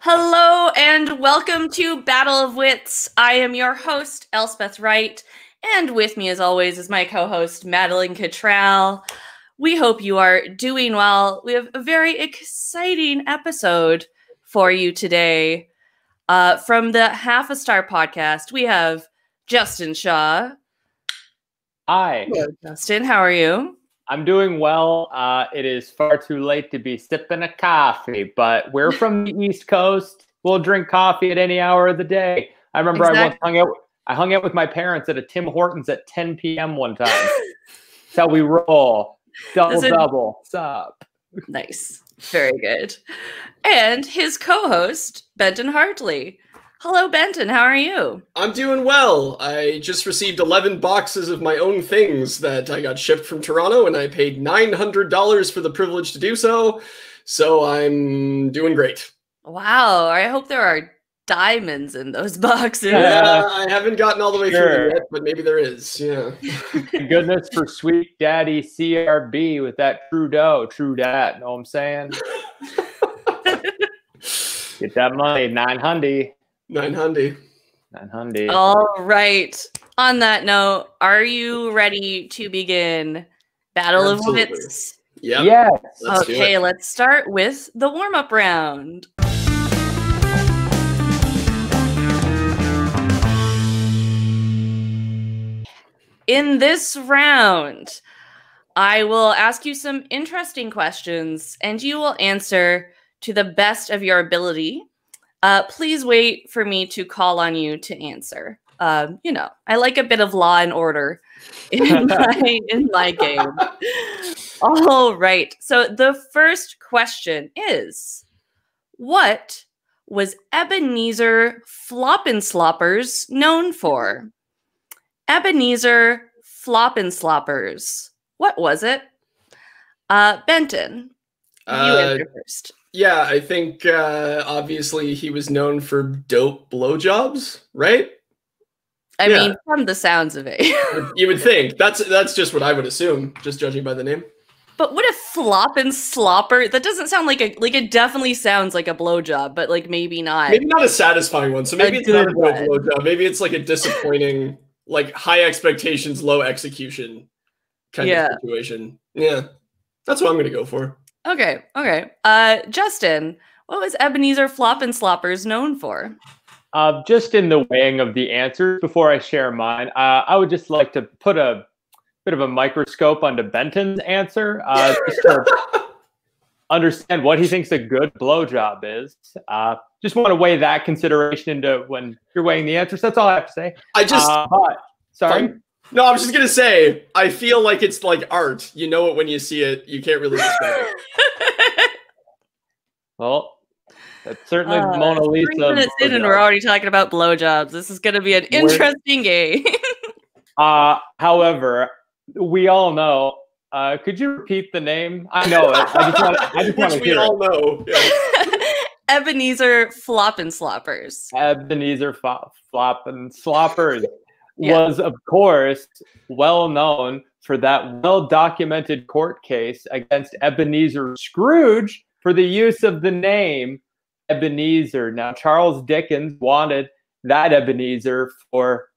Hello and welcome to Battle of Wits. I am your host, Elspeth Wright, and with me, as always, is my co host, Madeline Cottrell. We hope you are doing well. We have a very exciting episode for you today. Uh, from the Half a Star podcast, we have Justin Shaw. Hi. Hello, Justin. How are you? I'm doing well. Uh, it is far too late to be sipping a coffee, but we're from the East Coast. We'll drink coffee at any hour of the day. I remember exactly. I once hung out. I hung out with my parents at a Tim Hortons at 10 p.m. one time. That's how we roll. Double a- double. What's up? Nice. Very good. And his co-host Benton Hartley. Hello, Benton. How are you? I'm doing well. I just received 11 boxes of my own things that I got shipped from Toronto, and I paid $900 for the privilege to do so. So I'm doing great. Wow. I hope there are diamonds in those boxes. Yeah, I haven't gotten all the way sure. through yet, but maybe there is. Yeah. Goodness for sweet daddy CRB with that Trudeau, true dat. Know what I'm saying? Get that money, 900. 900. 900. All right. On that note, are you ready to begin Battle Absolutely. of Wits? Yeah. Yes. Let's okay, let's start with the warm up round. In this round, I will ask you some interesting questions and you will answer to the best of your ability uh, please wait for me to call on you to answer. Um, you know, I like a bit of law and order in my in my game. All right. So the first question is, what was Ebenezer Floppin Floppensloppers known for? Ebenezer Floppin Floppensloppers. What was it? Uh, Benton, you uh, answer first. Yeah, I think uh, obviously he was known for dope blowjobs, right? I yeah. mean, from the sounds of it, you would think that's that's just what I would assume, just judging by the name. But what a flop and slopper? That doesn't sound like a like it definitely sounds like a blowjob, but like maybe not. Maybe not a satisfying one. So maybe a it's not a blowjob. Maybe it's like a disappointing, like high expectations, low execution kind yeah. of situation. Yeah, that's what I'm gonna go for. Okay, okay. Uh, Justin, what was Ebenezer Floppensloppers known for? Uh, just in the weighing of the answers, before I share mine, uh, I would just like to put a bit of a microscope onto Benton's answer, uh, just to understand what he thinks a good blowjob is. Uh, just want to weigh that consideration into when you're weighing the answers. That's all I have to say. I just, uh, but, sorry. No, I was just gonna say, I feel like it's like art. You know it when you see it. You can't really describe it. well, that's certainly uh, Mona Lisa. Three minutes in, and we're already talking about blowjobs. This is gonna be an interesting game. uh, however, we all know. Uh, could you repeat the name? I know it. I just want. I just want to hear. We all know. Yeah. Ebenezer Floppensloppers. Ebenezer Flop Floppensloppers was, of course, well known for that well documented court case against Ebenezer Scrooge for the use of the name Ebenezer. Now, Charles Dickens wanted that Ebenezer for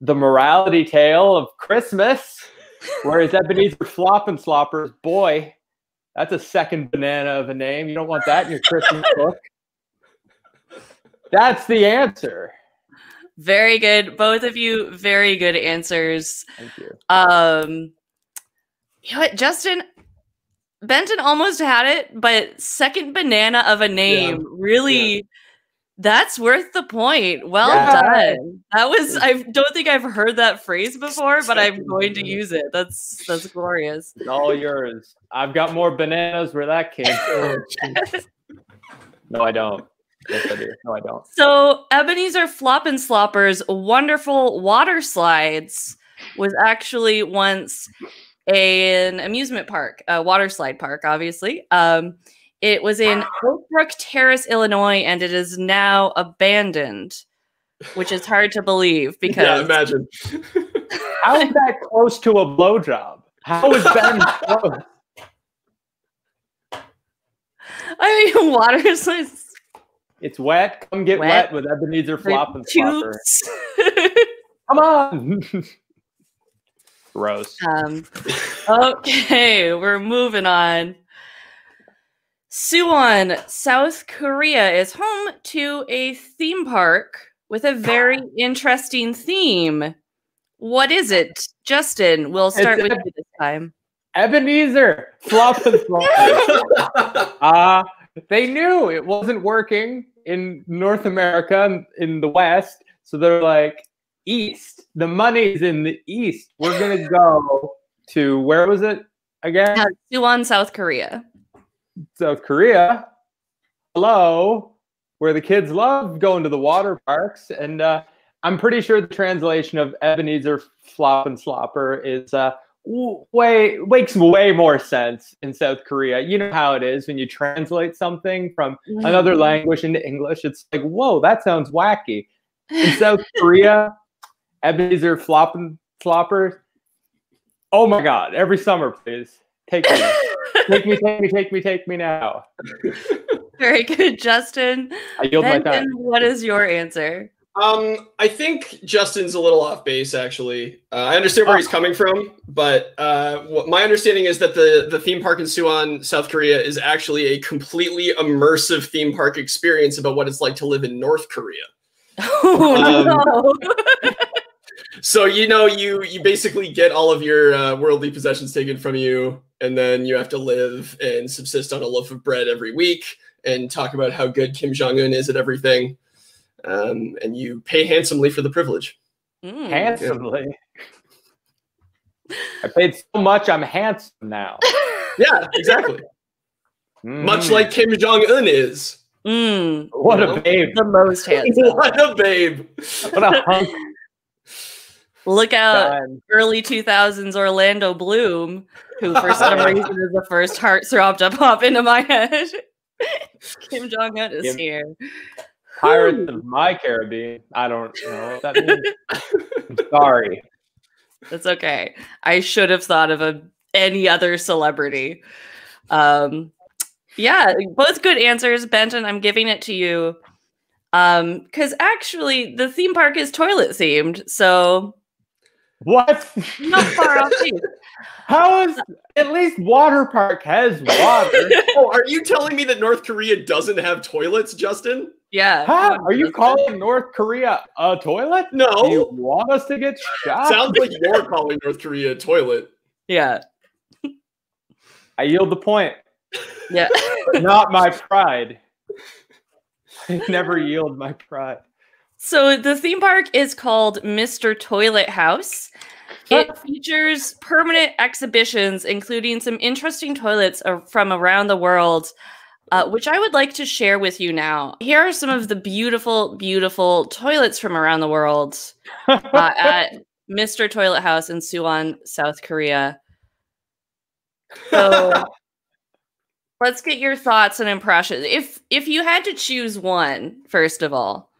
the morality tale of Christmas, whereas Ebenezer Floppensloppers, boy, that's a second banana of a name. You don't want that in your Christmas book. That's the answer. Very good. Both of you, very good answers. Thank you. Um, you know what, Justin? Benton almost had it, but second banana of a name yeah. really. Yeah. That's worth the point. Well yeah. done. That was I don't think I've heard that phrase before, but I'm going to use it. That's that's glorious. It's all yours. I've got more bananas where that came from. no, I don't. Yes, I do. No, I don't. So Ebenezer Flop and Floppensloppers wonderful water slides was actually once an amusement park, a water slide park, obviously. Um, it was in Oakbrook Terrace, Illinois, and it is now abandoned, which is hard to believe because yeah, imagine how is that close to a blowjob? How is that close? I mean, water slides It's wet. Come get Wet. wet, with Ebenezer Flop and Flopper. Come on. Gross. um, okay, we're moving on. Suwon, South Korea is home to a theme park with a very interesting theme. What is it? Justin, we'll start It's with you this time. Ebenezer Flop and Flopper. Uh, they knew it wasn't working in North America in the West. So they're like, East. The money's in the East. We're going to go to, where was it again? Uh, Suwon, South Korea. South Korea. Hello. Where the kids love going to the water parks. And uh, I'm pretty sure the translation of Ebenezer Flop and Slopper is uh, way makes way more sense in South Korea. You know how it is when you translate something from Mm-hmm. another language into English. It's like, whoa, that sounds wacky. In South Korea, Ebenezer Flop and Slopper. Oh my God! Every summer, please take me, take me, take me, take me, take me now. Very good, Justin. I yield my time. what is your answer? Um, I think Justin's a little off base. Actually, uh, I understand where he's coming from, but uh, what my understanding is that the the theme park in Suwon, South Korea, is actually a completely immersive theme park experience about what it's like to live in North Korea. Oh Um, no. So you know, you you basically get all of your uh, worldly possessions taken from you, and then you have to live and subsist on a loaf of bread every week, and talk about how good Kim Jong Un is at everything. Um, and you pay handsomely for the privilege. Mm. Handsomely. I paid so much. I'm handsome now. Yeah, exactly. Much Mm. like Kim Jong Un is. Mm. what you know, a babe! The most handsome. What a babe! What a hunk. Look out, time. early 2000s Orlando Bloom, who for some reason is the first heartthrob to pop into my head. Kim Jong Un is Kim- here. Pirates of my Caribbean. I don't know what that means. I'm sorry. That's okay. I should have thought of a any other celebrity. Um, yeah, both good answers, Benton. I'm giving it to you. Um, because actually, the theme park is toilet themed, so What? not far off. How is at least water park has water? Oh, are you telling me that North Korea doesn't have toilets, Justin? Yeah. Huh? Are you calling North Korea a toilet? No. Do you want us to get shot? Sounds like you're calling North Korea a toilet. Yeah. I yield the point. Yeah. Not my pride. I never yield my pride. So the theme park is called Mr. Toilet House. It features permanent exhibitions, including some interesting toilets from around the world, uh, which I would like to share with you now. Here are some of the beautiful, beautiful toilets from around the world uh, at Mr. Toilet House in Suwon, South Korea. So let's get your thoughts and impressions. If if you had to choose one, first of all.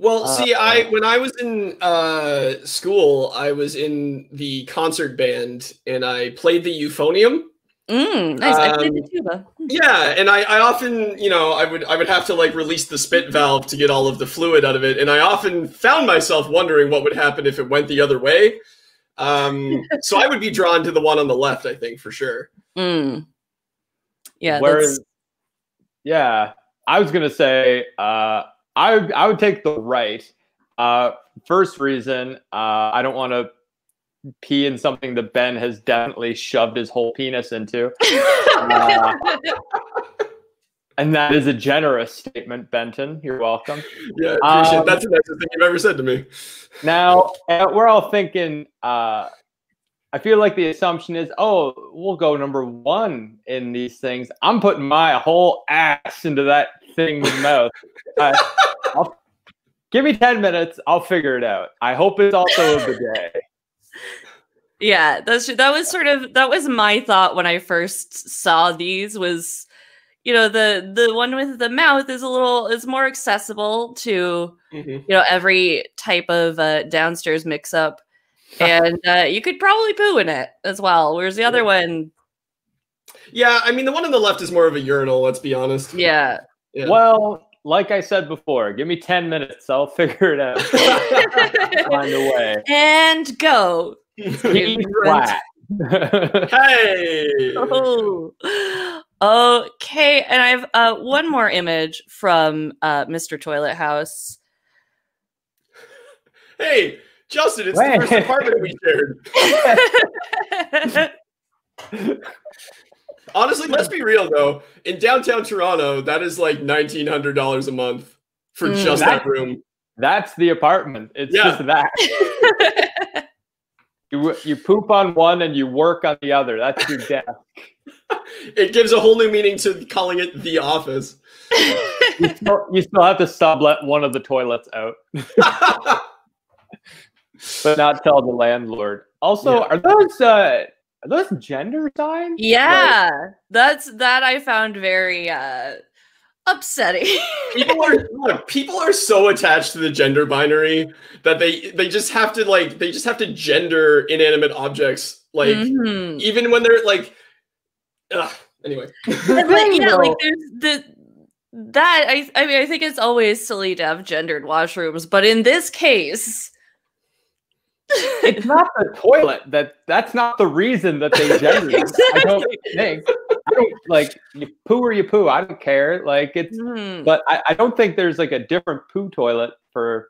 Well, Uh, see, I when I was in uh, school, I was in the concert band and I played the euphonium. Mm, nice. I played the Um, tuba. Yeah, and I, I often, you know, I would I would have to like release the spit valve to get all of the fluid out of it, and I often found myself wondering what would happen if it went the other way. Um, so I would be drawn to the one on the left, I think for sure. Mm. Yeah, Where that's, yeah, I was gonna say uh, I would- I would take the right. Uh, first reason, uh, I don't want to pee in something that Ben has definitely shoved his whole penis into, Uh, and that is a generous statement, Benton. You're welcome. Yeah, appreciate Um, that's the nicest thing you've ever said to me. Now uh, we're all thinking. Uh, I feel like the assumption is, oh, we'll go number one in these things. I'm putting my whole ass into that thing's mouth. Uh, I'll, give me ten minutes. I'll figure it out. I hope it's also a bidet. yeah, that's that was sort of that was my thought when I first saw these was you know the the one with the mouth is a little is more accessible to Mhm. you know every type of uh, downstairs mix up and uh, you could probably poo in it as well whereas the other one Yeah, I mean the one on the left is more of a urinal. Let's be honest. yeah Yeah. Well, like I said before, give me 10 minutes. I'll figure it out. Find a way. And go. Flat. hey. Oh. Okay, and I have uh, one more image from uh, Mr. Toilet House. Hey, Justin, it's Wait. the first apartment we shared. Honestly, let's be real though. In downtown Toronto, that is like nineteen hundred dollars a month for Mm. just That- that room. That's the apartment. It's Yeah. just that. You, you poop on one and you work on the other. That's your desk. It gives a whole new meaning to calling it the office. You still, you still have to sublet one of the toilets out, but not tell the landlord. Also, Yeah. are those uh, are those gender signs? yeah, that's that I found very uh, upsetting. people are look, people are so attached to the gender binary that they they just have to like they just have to gender inanimate objects like Mhm. even when they're like ugh. anyway But, like, yeah, like there's the that I I mean I think it's always silly to have gendered washrooms, but in this case, It's not the toilet. That that's not the reason that they gender. it. I don't think. I don't like you poo or you poo. I don't care. Like it's, Hmm. but I, I don't think there's like a different poo toilet for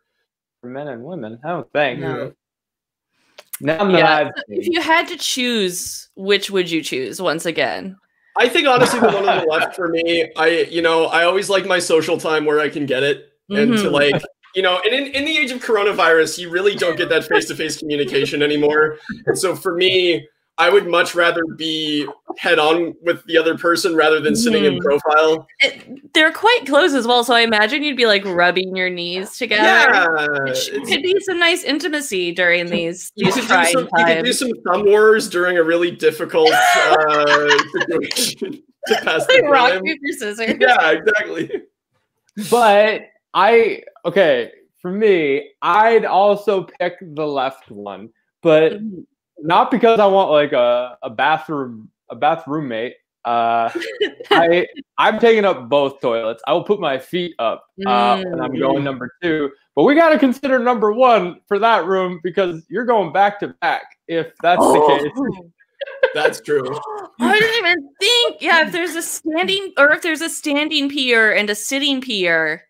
for men and women. I don't think. No. None Yeah, I've if you had to choose, which would you choose once again? i think honestly the one on the left for me i you know i always like my social time where i can get it and to Mhm. like you know and in, in the age of coronavirus you really don't get that face-to-face communication anymore and so for me i would much rather be head on with the other person rather than sitting in Mhm. profile It, they're quite close as well, so I imagine you'd be like rubbing your knees together. yeah Which it's- could be some nice intimacy during these you these could, do trying some, you could do some thumb wars during a really difficult uh, situation to pass the rock time. paper scissors. Yeah, exactly. But I okay for me. I'd also pick the left one, but Mhm. not because I want like a, a bathroom a bath roommate. Uh, I I'm taking up both toilets. I will put my feet up, uh, and I'm going Mm. number two. But we got to consider number one for that room because you're going back to back. If that's the case, Oh. That's true. I didn't even think. Yeah, if there's a standing or if there's a standing pier and a sitting pier,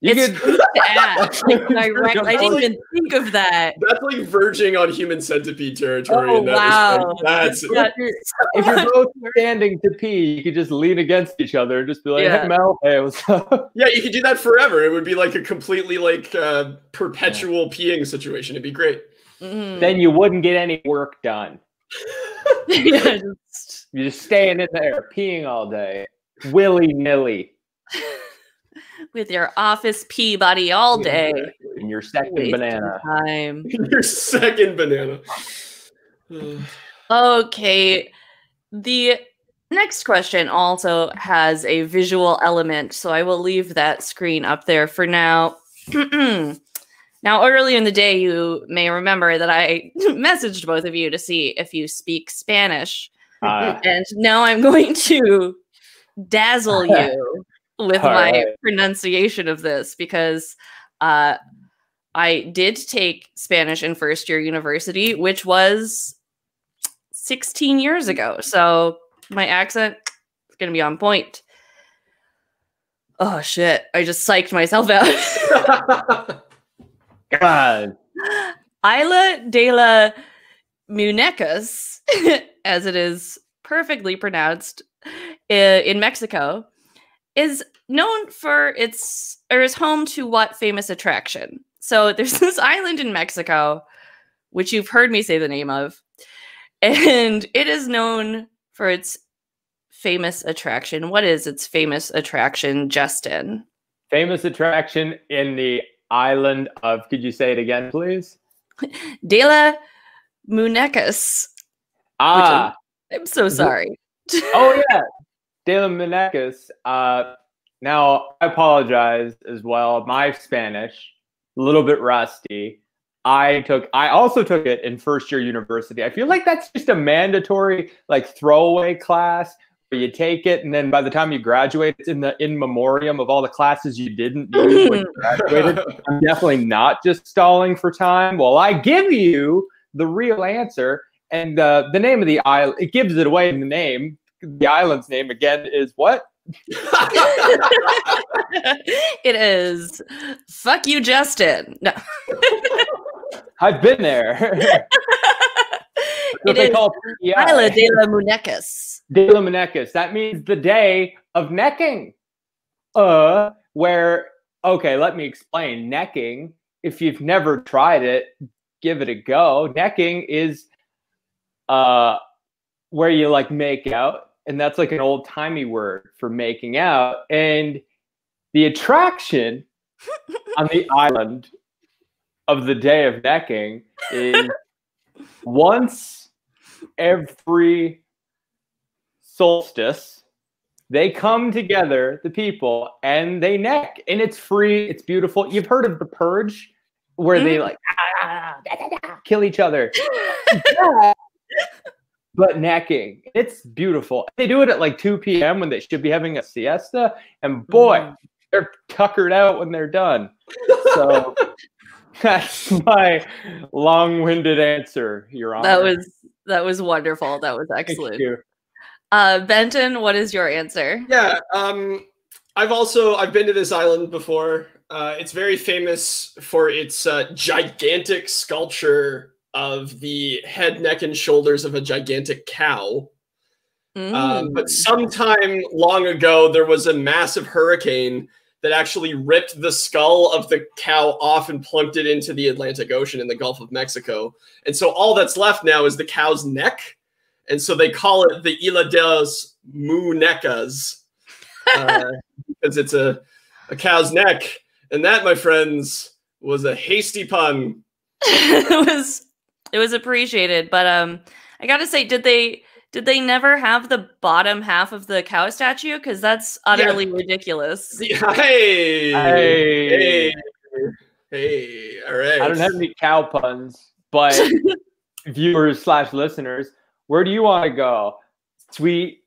you it's could. to ask. Like, direct- I didn't even think of that. That's like verging on human centipede territory. Oh, in that wow. respect. That's That- if you're both standing to pee, you could just lean against each other and just be like, Yeah. "Hey Mel, hey, what's up?" yeah. You could do that forever. It would be like a completely like uh, perpetual peeing situation. It'd be great. Mhm. then you wouldn't get any work done. Yeah, just- You're just staying in there peeing all day, willy nilly, with your office Peabody all day. in your second banana. Time. Your second banana. Okay. The next question also has a visual element, so I will leave that screen up there for now. now, earlier in the day, you may remember that I messaged both of you to see if you speak Spanish. Uh, And now I'm going to dazzle you with All my right. pronunciation of this because uh, I did take Spanish in first year university, which was 16 years ago. So my accent is going to be on point. Oh shit. I just psyched myself out. God, Isla de la Muñecas, as it is perfectly pronounced in Mexico, is known for its or is home to what famous attraction? So there's this island in Mexico, which you've heard me say the name of, and it is known for its famous attraction. What is its famous attraction, Justin? famous attraction in the island of. Could you say it again, please? De la Muñecas. Ah, I'm so sorry. oh yeah, De La Uh, now I apologize as well. My Spanish, a little bit rusty. I took. I also took it in first year university. I feel like that's just a mandatory, like throwaway class. Where you take it, and then by the time you graduate, it's in the in memoriam of all the classes you didn't do when you graduated. I'm definitely not just stalling for time. Well, I give you the real answer, and uh, the name of the island. It gives it away in the name. The island's name again is what? it is. Fuck you, Justin. No. I've been there. it is Isla de la Munecas. De la Munecas. That means the day of necking. Uh, where okay, let me explain. Necking, if you've never tried it, give it a go. Necking is uh where you like make out, and that's like an old timey word for making out. And the attraction on the island of the day of necking is once every solstice they come together the people and they neck. And it's free. It's beautiful. You've heard of the purge where they like ah, da, da, da, kill each other but necking it's beautiful they do it at like 2 p.m when they should be having a siesta and boy mm. they're tuckered out when they're done so that's my long-winded answer, Your Honor. That was that was wonderful. That was excellent. Uh, Benton, what is your answer? Yeah, um, I've also I've been to this island before. Uh, it's very famous for its uh, gigantic sculpture of the head, neck, and shoulders of a gigantic cow. Mm. but sometime long ago, there was a massive hurricane that actually ripped the skull of the cow off and plunked it into the Atlantic Ocean in the Gulf of Mexico. And so all that's left now is the cow's neck. And so they call it the Isla de los Munecas uh, because it's a, a cow's neck. And that, my friends, was a hasty pun. it was it was appreciated, but um I gotta say, did they did they never have the bottom half of the cow statue? Because that's utterly yeah. ridiculous. Hey, hey, hey, hey, all right. I don't have any cow puns, but viewers slash listeners, where do you want to go? Sweet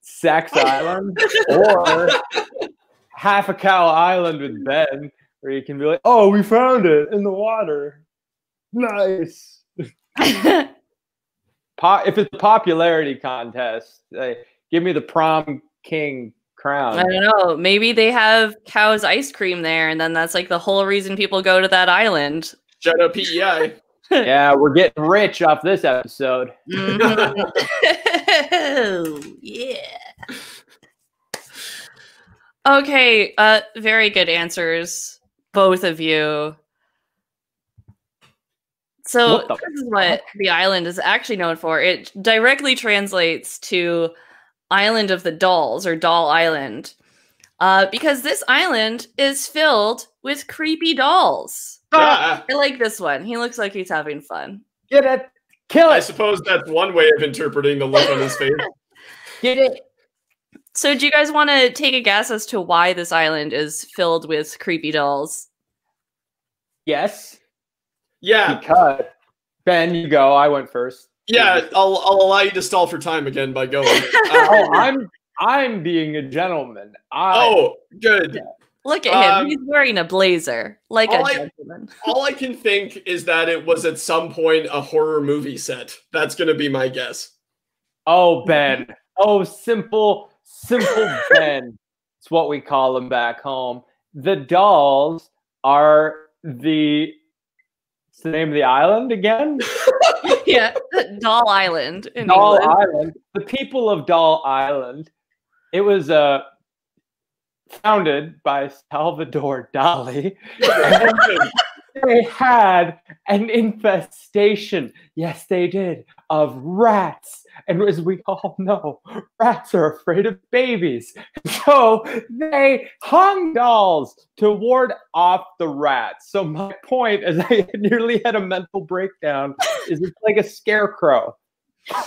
Sex Island or half a cow island with Ben, where you can be like, "Oh, we found it in the water. Nice." po- if it's a popularity contest, uh, give me the prom king crown. I don't know. Maybe they have cow's ice cream there, and then that's like the whole reason people go to that island. Shut up, PEI. yeah, we're getting rich off this episode. Mm-hmm. yeah. Okay, uh very good answers both of you. So this is what the island is actually known for. It directly translates to Island of the Dolls or Doll Island. Uh, because this island is filled with creepy dolls. Ah. I like this one. He looks like he's having fun. Get it. Kill it. I suppose that's one way of interpreting the look on his face. Get it. So, do you guys want to take a guess as to why this island is filled with creepy dolls? Yes. Yeah. Because Ben, you go. I went first. Yeah, I'll I'll allow you to stall for time again by going. Uh, oh, I'm I'm being a gentleman. I, oh, good. Look at him. Um, He's wearing a blazer like a gentleman. I, all I can think is that it was at some point a horror movie set. That's going to be my guess. Oh, Ben. Oh, simple, simple Ben. It's what we call them back home. The dolls are the the name of the island again? yeah, Doll Island. In Doll England. Island. The people of Doll Island. It was uh, founded by Salvador Dali. they had an infestation. Yes, they did of rats and as we all know, rats are afraid of babies. So they hung dolls to ward off the rats. So my point, as I nearly had a mental breakdown, is it's like a scarecrow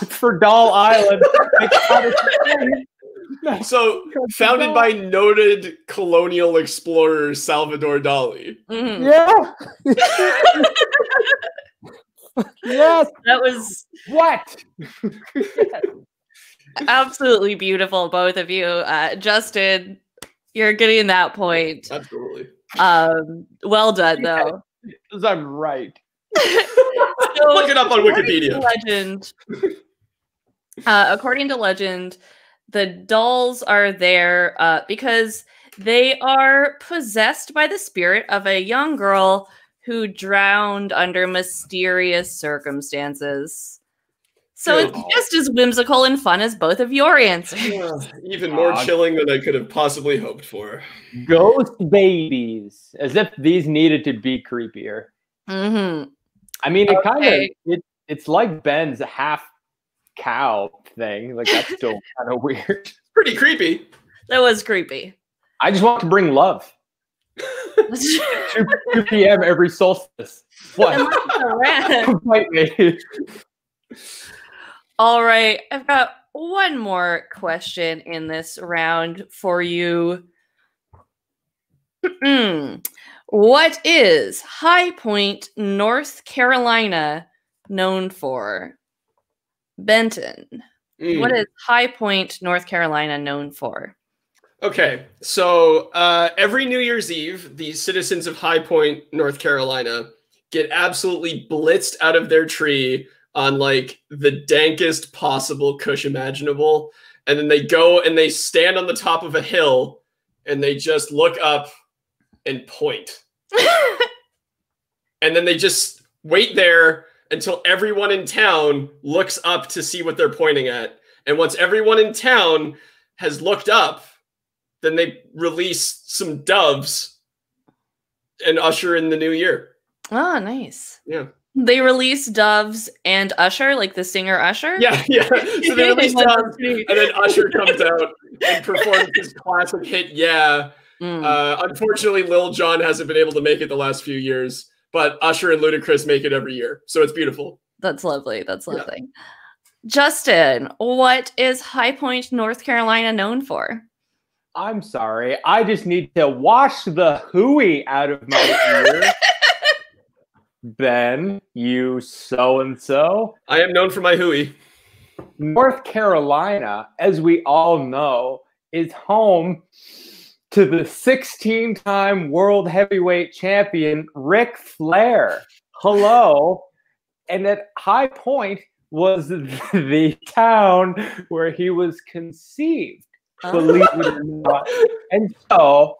for Doll Island. so founded by noted colonial explorer Salvador Dali. Mm-hmm. Yeah. Yes. That was what? Absolutely beautiful, both of you. Uh, Justin, you're getting that point. Absolutely. Um, well done, though. Because I'm right. So, Look it up on Wikipedia. Legend. Uh, according to legend, the dolls are there uh, because they are possessed by the spirit of a young girl who drowned under mysterious circumstances. So it's just as whimsical and fun as both of your answers. Uh, even more God. chilling than I could have possibly hoped for. Ghost babies. As if these needed to be creepier. Mm-hmm. I mean, it kind of it, it's like Ben's half cow thing. Like that's still kind of weird. Pretty creepy. That was creepy. I just want to bring love. 2, 2 p.m. every solstice. What? Fight me. All right, I've got one more question in this round for you. what is High Point, North Carolina known for? Benton. Mm. What is High Point, North Carolina known for? Okay, so uh, every New Year's Eve, the citizens of High Point, North Carolina, get absolutely blitzed out of their tree on like the dankest possible kush imaginable. And then they go and they stand on the top of a hill and they just look up and point. And then they just wait there until everyone in town looks up to see what they're pointing at. And once everyone in town has looked up, then they release some doves and usher in the new year. oh, nice. Yeah. They release Doves and Usher, like the singer Usher. Yeah, yeah. So they release doves, and then Usher comes out and performs his classic hit, Yeah. Mm. Uh, unfortunately, Lil Jon hasn't been able to make it the last few years, but Usher and Ludacris make it every year. So it's beautiful. That's lovely. That's Yeah. lovely. Justin, what is High Point, North Carolina known for? I'm sorry. I just need to wash the hooey out of my ear. ben, you so and so. I am known for my hooey. North Carolina, as we all know, is home to the 16 time world heavyweight champion, Ric Flair. Hello. And at High Point was the town where he was conceived, believe it or not. And so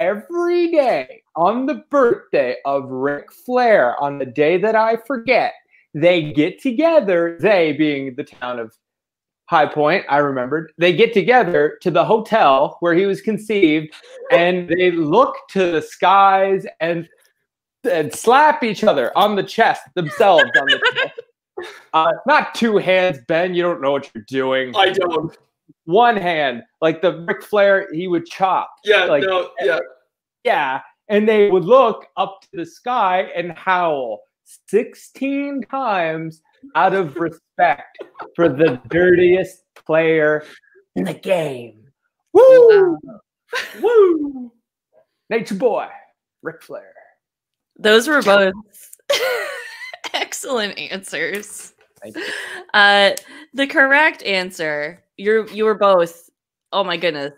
every day on the birthday of Ric Flair, on the day that I forget, they get together, they being the town of High Point, I remembered, they get together to the hotel where he was conceived and they look to the skies and and slap each other on the chest themselves on the chest. Uh, not two hands, Ben. You don't know what you're doing. I don't. One hand, like the Ric Flair, he would chop. Yeah, Like- no, yeah. Yeah. And they would look up to the sky and howl 16 times out of respect for the dirtiest player in the game. Woo! Woo! Nature boy, Ric Flair. Those were both excellent answers. Thank you. Uh, the correct answer, you're you were both. Oh my goodness,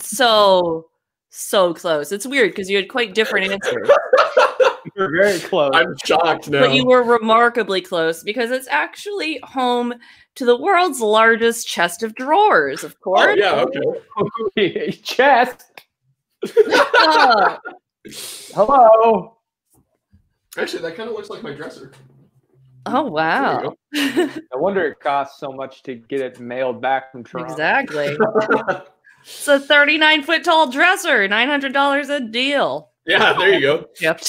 so so close. It's weird because you had quite different answers, You're very close. I'm shocked now. but you were remarkably close because it's actually home to the world's largest chest of drawers. Of oh, course. yeah, okay. Chest. Oh, Hello. Actually, that kind of looks like my dresser. Oh wow. No wonder it costs so much to get it mailed back from Toronto. exactly. It's a 39 foot tall dresser, $900 a deal. yeah, there you go. Yep.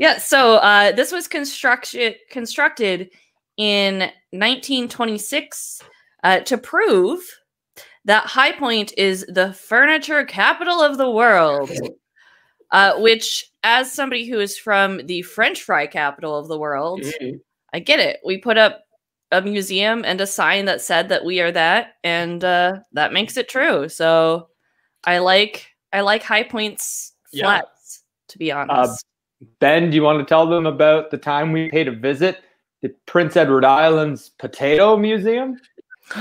yeah. So uh, this was construction constructed in 1926 uh, to prove that High Point is the furniture capital of the world. Uh, which, as somebody who is from the French fry capital of the world, Mhm. I get it. We put up a museum and a sign that said that we are that, and uh, that makes it true. So I like I like High Point's Yeah. flats, to be honest. Ben, do you want to tell them about the time we paid a visit to Prince Edward Island's Potato Museum?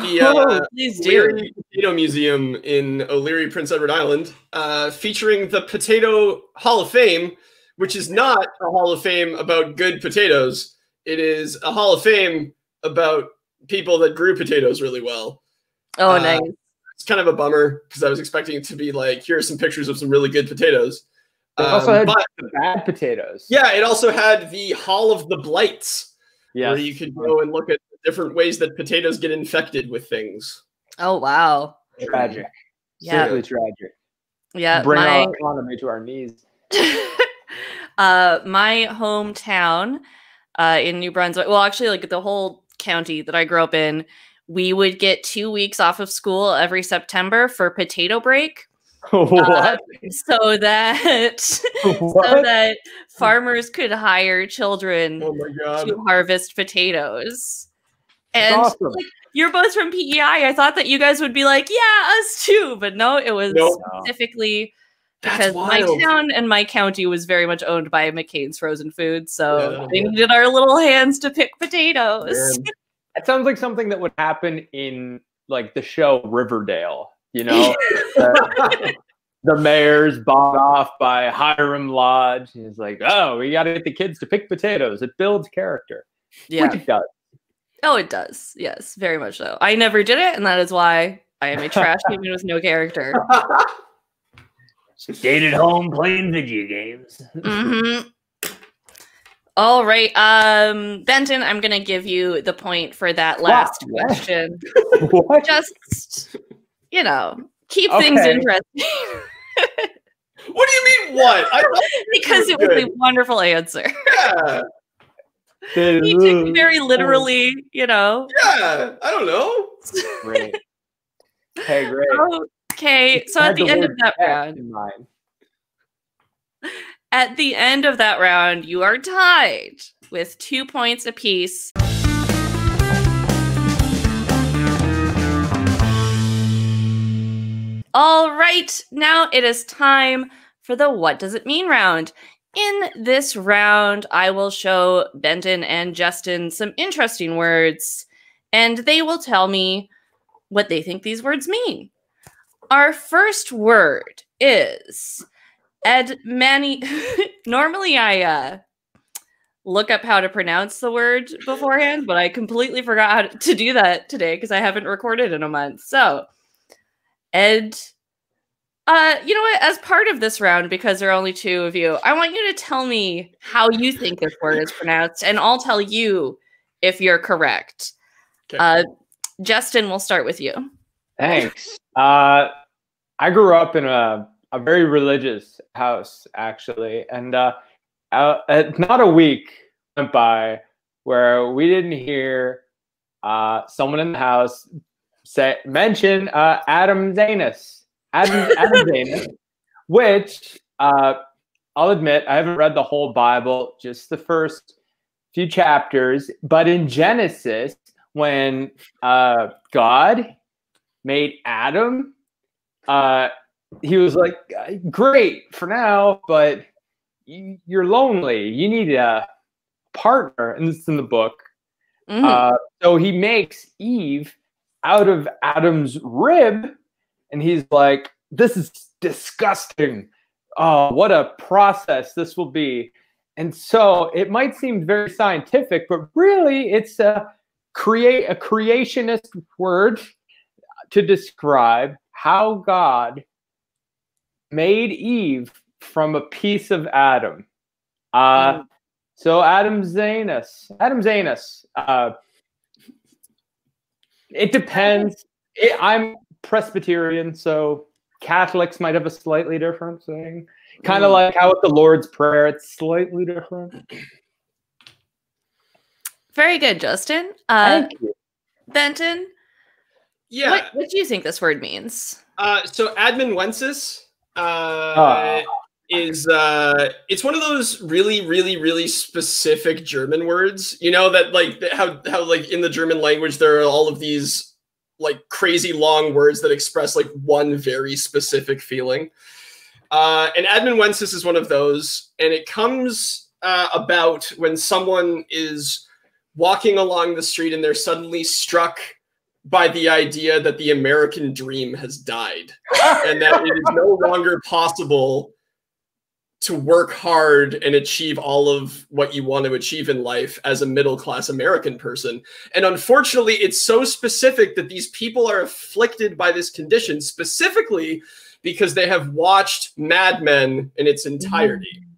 The uh, Oh, please do. O'Leary Potato Museum in O'Leary, Prince Edward Island, uh, featuring the Potato Hall of Fame, which is not a Hall of Fame about good potatoes. It is a Hall of Fame about people that grew potatoes really well. Oh, Uh, nice. It's kind of a bummer because I was expecting it to be like, here are some pictures of some really good potatoes. They also Um, had but the bad potatoes. yeah, it also had the Hall of the Blights, yeah. where you could go and look at different ways that potatoes get infected with things. Oh, wow. Tragic. Yeah. Simply tragic. Yeah. Bring my, our economy to our knees. uh, my hometown uh, in New Brunswick, well, actually, like the whole county that I grew up in, we would get two weeks off of school every September for potato break. what? so that so that farmers could hire children Oh to harvest potatoes. That's And awesome. like, you're both from PEI. I thought that you guys would be like, yeah, us too, but no, it was Nope. specifically That's because my town and my county was very much owned by McCain's Frozen Foods, so Yeah. they needed our little hands to pick potatoes. Man. That sounds like something that would happen in like the show Riverdale. You know, the, the mayor's bought off by Hiram Lodge. He's like, "Oh, we got to get the kids to pick potatoes. It builds character." Yeah. Which it does. Oh, it does. Yes, very much so. I never did it, and that is why I am a trash human with no character. Stayed at home playing video games. hmm All right, um, Benton, I'm gonna give you the point for that last Wow. question. what? Just, you know, keep things interesting What do you mean? What? I because it was a wonderful answer. yeah, You took very oh. literally, you know. yeah. I don't know. Great. Hey, great. Okay, so at the end of that round, at the end of that round, you are tied with two points apiece. All right, now it is time for the What Does It Mean round. In this round, I will show Benton and Justin some interesting words, and they will tell me what they think these words mean. Our first word is Ed Manny. Normally, I uh, look up how to pronounce the word beforehand, but I completely forgot how to, to do that today because I haven't recorded in a month. So, Ed, uh, you know what? As part of this round, because there are only two of you, I want you to tell me how you think this word is pronounced, and I'll tell you if you're correct. Okay. Uh, Justin, we'll start with you. Thanks. Uh, I grew up in a, a very religious house, actually, and uh, uh, uh, not a week went by where we didn't hear uh, someone in the house say mention uh, Adam Zanus, Adam, Adam Zanus, which uh, I'll admit I haven't read the whole Bible, just the first few chapters, but in Genesis, when uh, God made Adam, uh, he was like, "Great for now, but you, you're lonely. You need a partner." And this is in the book. Mhm. Uh, so he makes Eve out of Adam's rib, and he's like, "This is disgusting. Oh, what a process this will be." And so it might seem very scientific, but really, it's a create a creationist word to describe how God made Eve from a piece of Adam. Uh, Mm. So Adam Zanus, Adam Zanus. Uh, it depends. It, I'm Presbyterian, so Catholics might have a slightly different thing. Kind of Mm. like how with the Lord's Prayer, it's slightly different. Very good, Justin. Uh, Thank you. Benton, Yeah. what, what do you think this word means? Uh, so Admin Wences uh, Ah. is uh, it's one of those really, really, really specific German words. You know that like how how like in the German language there are all of these like crazy long words that express like one very specific feeling. Uh, and Admin Wences is one of those, and it comes uh, about when someone is walking along the street and they're suddenly struck by the idea that the American dream has died and that it is no longer possible to work hard and achieve all of what you want to achieve in life as a middle class American person. And unfortunately, it's so specific that these people are afflicted by this condition specifically because they have watched Mad Men in its entirety. Mm-hmm.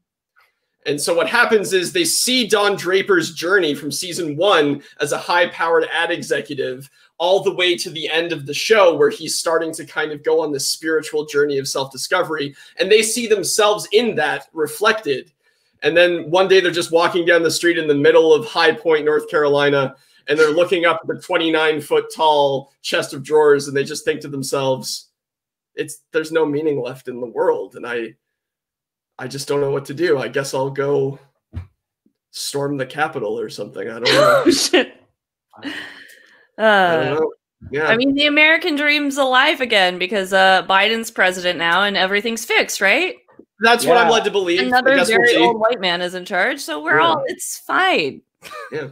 And so what happens is they see Don Draper's journey from season one as a high powered ad executive all the way to the end of the show where he's starting to kind of go on this spiritual journey of self-discovery and they see themselves in that reflected. And then one day they're just walking down the street in the middle of high point north carolina and they're looking up at the 29 foot tall chest of drawers and they just think to themselves it's there's no meaning left in the world and i i just don't know what to do. I guess i'll go storm the capitol or something. I don't know oh, Uh, yeah. I mean, the American dream's alive again because uh, Biden's president now and everything's fixed, right? That's yeah. what I'm led to believe. Another very we'll old white man is in charge, so we're yeah. all it's fine. Yeah.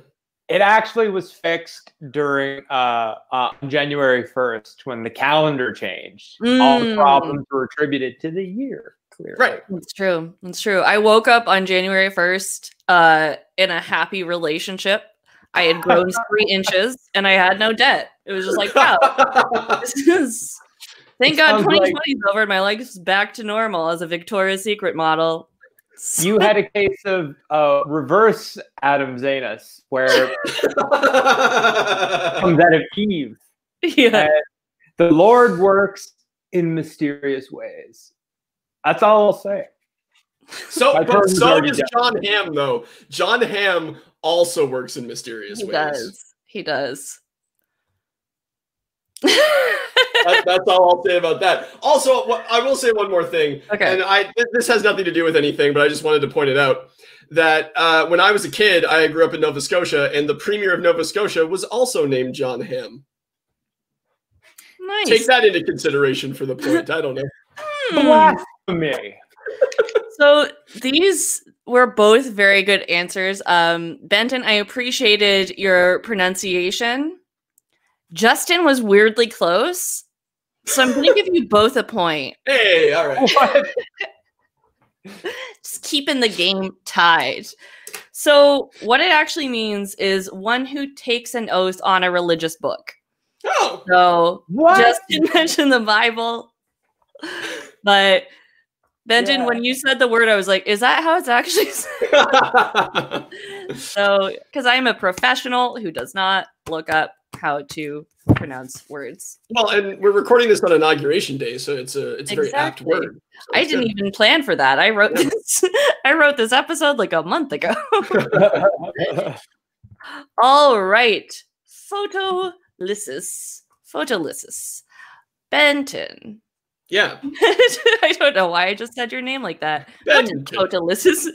It actually was fixed during uh, uh, January 1st when the calendar changed. Mm. All the mm. problems were attributed to the year. Clearly. Right. It's true. It's true. I woke up on January 1st uh, in a happy relationship I had grown three inches and I had no debt. It was just like, wow, is, thank God 2020 like, is over and my life's back to normal as a Victoria's Secret model. You had a case of uh, reverse Adam Zanus where comes out of Eve. Yeah. And the Lord works in mysterious ways. That's all I'll say. So, but so does Jon Hamm, though. John Hamm also works in mysterious he ways. Does. He does. that, that's all I'll say about that. Also, I will say one more thing. Okay. And I this has nothing to do with anything, but I just wanted to point it out that uh, when I was a kid, I grew up in Nova Scotia, and the premier of Nova Scotia was also named John Hamm. Nice. Take that into consideration for the point. I don't know. Blasphemy. so these were both very good answers. Um, Benton, I appreciated your pronunciation. Justin was weirdly close. So I'm going to give you both a point. Hey, all right. Just keeping the game tied. So, what it actually means is one who takes an oath on a religious book. Oh. So, what? Justin mentioned the Bible, but Benton, yeah. when you said the word, I was like, is that how it's actually so, because I'm a professional who does not look up how to pronounce words. Well, and we're recording this on inauguration day, so it's a it's a very apt word. So I didn't good. even plan for that. I wrote yeah. this I wrote this episode like a month ago. All right. Photolysis. Photolysis. Benton. Yeah. I don't know why I just said your name like that. Benton. What does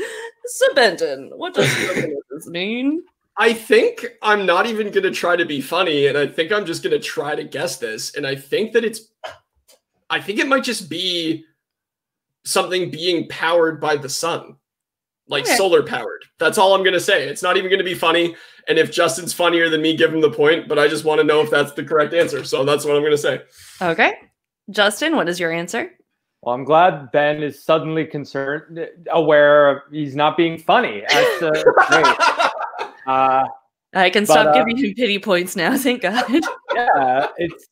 Benton, what does photolysis mean? I think I'm not even going to try to be funny, and I think I'm just going to try to guess this. And I think that it's, I think it might just be something being powered by the sun, like okay. solar powered. That's all I'm going to say. It's not even going to be funny. And if Justin's funnier than me, give him the point. But I just want to know if that's the correct answer. So that's what I'm going to say. Okay. Justin, what is your answer? Well, I'm glad Ben is suddenly concerned, aware of he's not being funny. That's uh, great. Uh, I can stop but, uh, giving him pity points now. Thank God. yeah, it's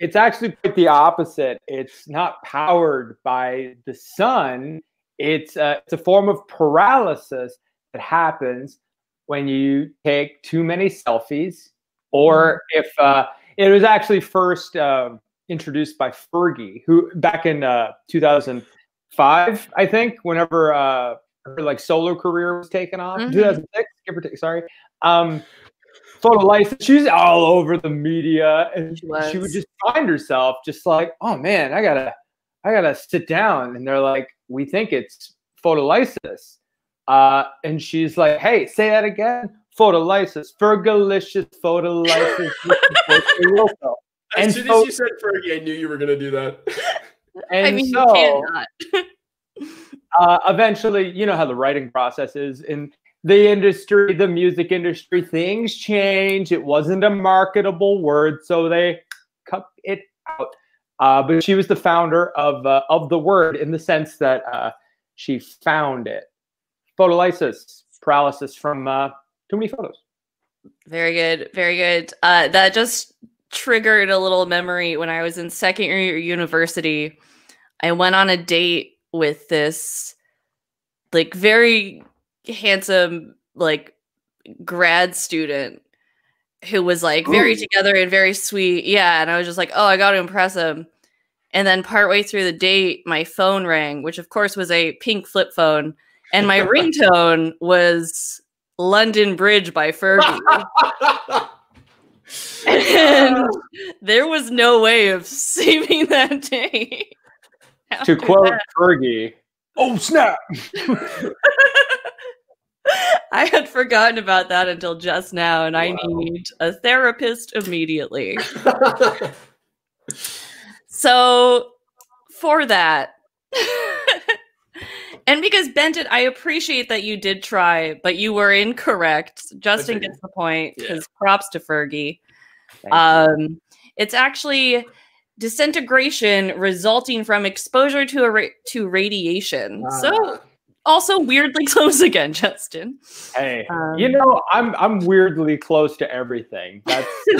it's actually quite the opposite. It's not powered by the sun. It's uh, it's a form of paralysis that happens when you take too many selfies, or mm. if uh, it was actually first. Um, introduced by Fergie, who back in uh, 2005, I think, whenever uh, her like solo career was taken off, mm-hmm. 2006, give or take. Sorry. Um, photo life. She's all over the media, and she, she would just find herself just like, oh man, I gotta, I gotta sit down, and they're like, we think it's photolysis. Uh, and she's like, hey, say that again. Photolysis, Fergalicious photolysis. As and soon so, as you said Fergie, I knew you were going to do that. And I mean, so, uh, eventually, you know how the writing process is. In the industry, the music industry, things change. It wasn't a marketable word, so they cut it out. Uh, but she was the founder of uh, of the word in the sense that uh, she found it. Photolysis paralysis from uh, too many photos. Very good, very good. Uh, that just triggered a little memory when I was in second year university. I went on a date with this like very handsome like grad student who was like very Ooh. together and very sweet. Yeah, and I was just like, "Oh, I got to impress him." And then partway through the date, my phone rang, which of course was a pink flip phone, and my ringtone was London Bridge by Fergie. and there was no way of saving that day. To quote that. Fergie, oh snap. I had forgotten about that until just now, and wow. I need a therapist immediately. so, for that, and because Benton, I appreciate that you did try, but you were incorrect. Justin gets the point because yeah. props to Fergie. Um, it's actually disintegration resulting from exposure to a ra- to radiation. So ah. also weirdly close again, Justin. Hey, um, you know, I'm I'm weirdly close to everything. That's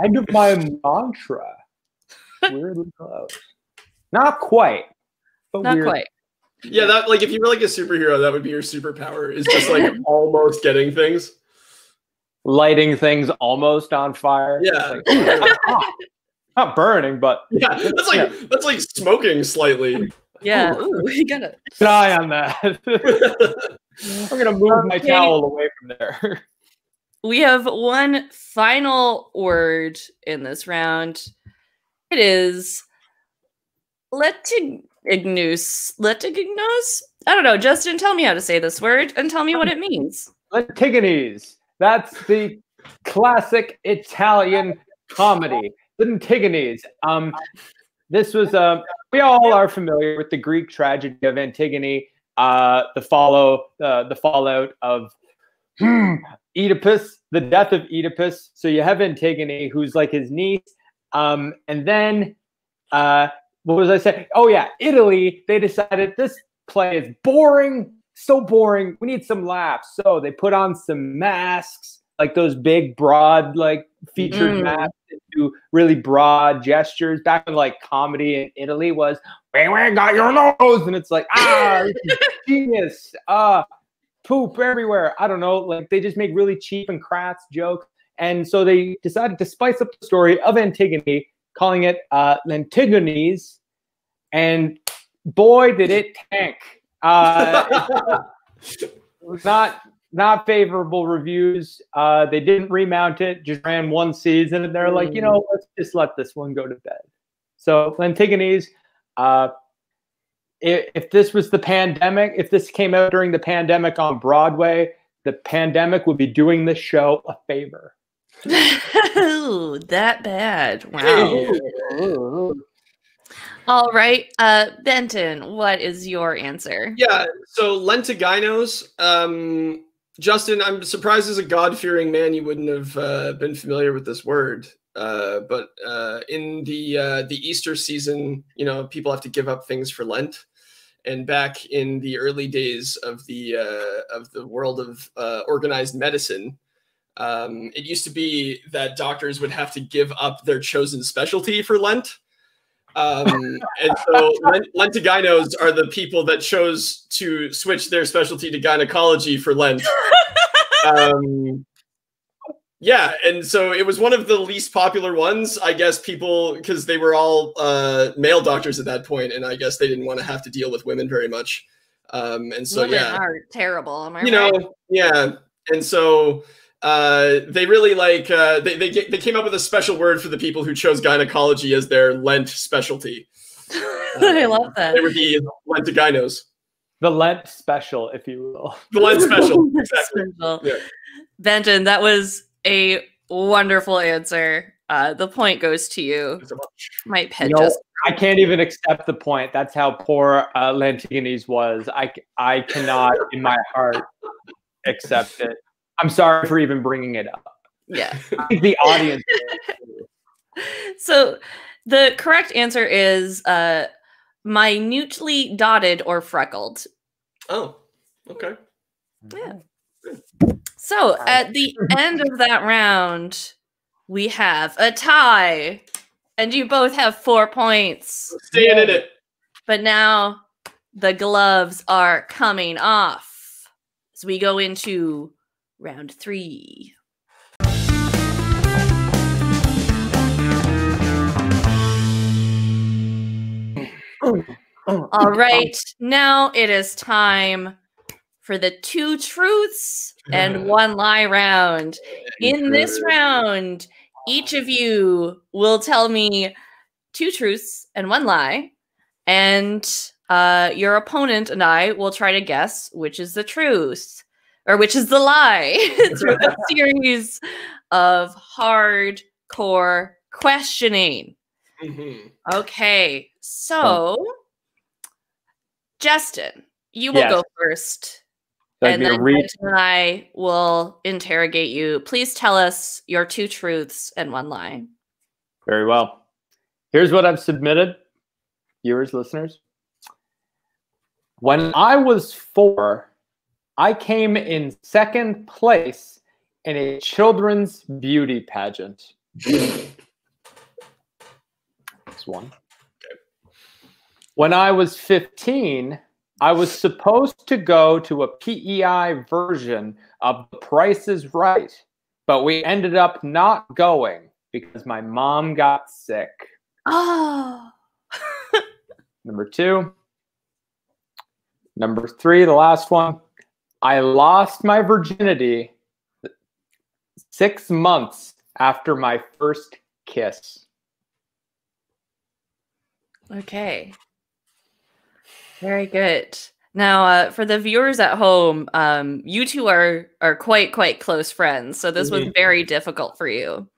kind of my mantra. Weirdly close. Not quite. But Not quite. Yeah, that like if you were like a superhero, that would be your superpower. Is just like almost getting things, lighting things almost on fire. Yeah, like, oh, oh, not burning, but yeah, that's like yeah. that's like smoking slightly. Yeah, Ooh, we gotta keep an eye on that. I'm gonna move okay. my towel away from there. We have one final word in this round. It is letting Ignus. Litigignus? I don't know. Justin, tell me how to say this word and tell me what it means. Antigones. That's the classic Italian comedy. Antigones. Um, this was uh, we all are familiar with the Greek tragedy of Antigone, uh, the follow uh, the fallout of hmm, Oedipus, the death of Oedipus. So you have Antigone, who's like his niece, um, and then uh, what was I saying? Oh yeah, Italy. They decided this play is boring, so boring. We need some laughs. So they put on some masks, like those big, broad, like featured mm. masks, do really broad gestures. Back when like comedy in Italy was, "Wang wang, got your nose," and it's like, ah, genius. Ah, poop everywhere. I don't know. Like they just make really cheap and crass jokes. And so they decided to spice up the story of Antigone, calling it uh, Antigones, and boy, did it tank. Uh, not not favorable reviews. Uh, they didn't remount it, just ran one season, and they're like, you know, let's just let this one go to bed. So Antigones, uh, if, if this was the pandemic, if this came out during the pandemic on Broadway, the pandemic would be doing this show a favor. Ooh, that bad. Wow. All right. Uh, Benton, what is your answer? Yeah. So lentigynos. Um, Justin, I'm surprised as a God fearing man you wouldn't have uh, been familiar with this word. Uh, but uh, in the uh, the Easter season, you know, people have to give up things for Lent. And back in the early days of the uh, of the world of uh, organized medicine, um, it used to be that doctors would have to give up their chosen specialty for Lent. Um, and so Lentigynos are the people that chose to switch their specialty to gynecology for Lent. Um, yeah, and so it was one of the least popular ones, I guess. People because they were all uh, male doctors at that point, and I guess they didn't want to have to deal with women very much. Um, and so women yeah, are terrible. Am I you right? know, yeah, and so uh, they really like uh, they, they they came up with a special word for the people who chose gynecology as their Lent specialty. I love that. They were the Lentigynos. The Lent special, if you will. The Lent special. exactly. Special. Yeah. Benton, that was a wonderful answer. Uh, the point goes to you. So My pet you know, just. I can't even accept the point. That's how poor uh, Lantigones was. I, I cannot, in my heart, accept it. I'm sorry for even bringing it up. Yeah. the audience. so the correct answer is uh, minutely dotted or freckled. Oh, okay. Yeah. So at the end of that round, we have a tie, and you both have four points. Staying in it. But now the gloves are coming off. as we go into round three. All right, now it is time for the two truths and one lie round. In this round, each of you will tell me two truths and one lie, and uh, your opponent and I will try to guess which is the truth or which is the lie through a series of hardcore questioning. Mhm. Okay, so Justin, you will Yes. go first. Like and then Benton and I will interrogate you. Please tell us your two truths and one lie. Very well. Here's what I've submitted, viewers, listeners. When I was four, I came in second place in a children's beauty pageant. That's one. When I was 15, I was supposed to go to a PEI version of The Price is Right, but we ended up not going because my mom got sick. Oh, Number two. Number three, the last one. I lost my virginity six months after my first kiss. okay. Very good. Now, uh, for the viewers at home, um, you two are are quite quite close friends, so this was Mhm. very difficult for you.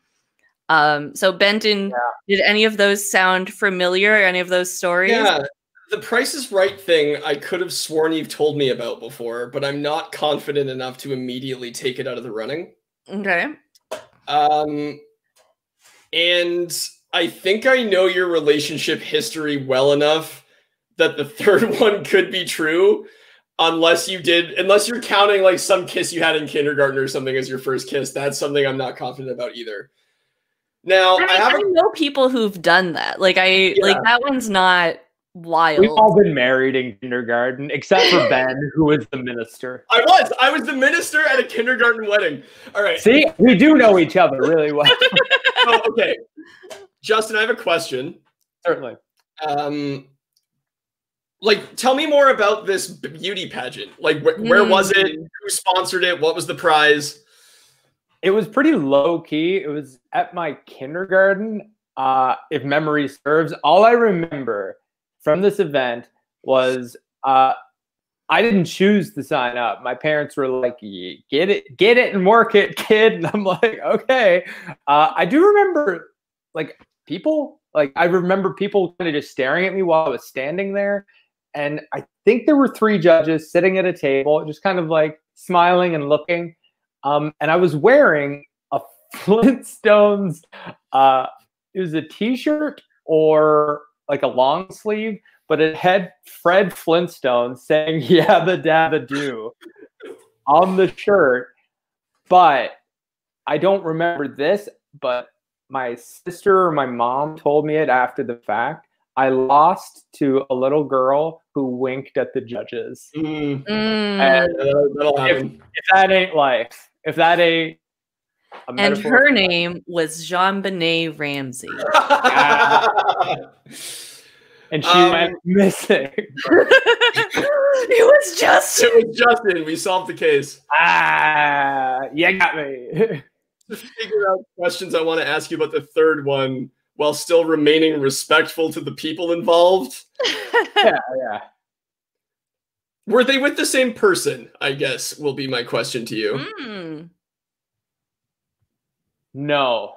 Um, so Benton, did any of those sound familiar? Any of those stories? Yeah, the Price is Right thing I could have sworn you've told me about before, but I'm not confident enough to immediately take it out of the running. Okay. Um, and I think I know your relationship history well enough that the third one could be true, unless you did, unless you're counting like some kiss you had in kindergarten or something as your first kiss. That's something I'm not confident about either. Now I, I have I a know people who've done that. Like I like that one's not wild. We've all been married in kindergarten, except for Ben, who was the minister. I was. I was the minister at a kindergarten wedding. All right. See, we do know each other really well. Oh, okay. Justin, I have a question. Certainly. Um, like, tell me more about this beauty pageant. Like, wh- where was it? Who sponsored it? What was the prize? It was pretty low key. It was at my kindergarten, uh, if memory serves. All I remember from this event was uh, I didn't choose to sign up. My parents were like, "Get it, get it, and work it, kid." And I'm like, "Okay." Uh, I do remember, like people, like I remember people kind of just staring at me while I was standing there, and I think there were three judges sitting at a table, just kind of like smiling and looking. Um, and I was wearing a Flintstones. Uh, it was a T-shirt or like a long sleeve, but it had Fred Flintstone saying "Yabba Dabba Doo" on the shirt. But I don't remember this. But my sister or my mom told me it after the fact. I lost to a little girl who winked at the judges. Mm, Mm. And that'll, that'll if, if that ain't life, if that ain't a and her for name was JonBenét Ramsey. and she Um, went missing. it was just it was Justin. We solved the case. ah, you got me. To figure out questions I want to ask you about the third one while still remaining respectful to the people involved. yeah, yeah. Were they with the same person? I guess will be my question to you. Mm. No.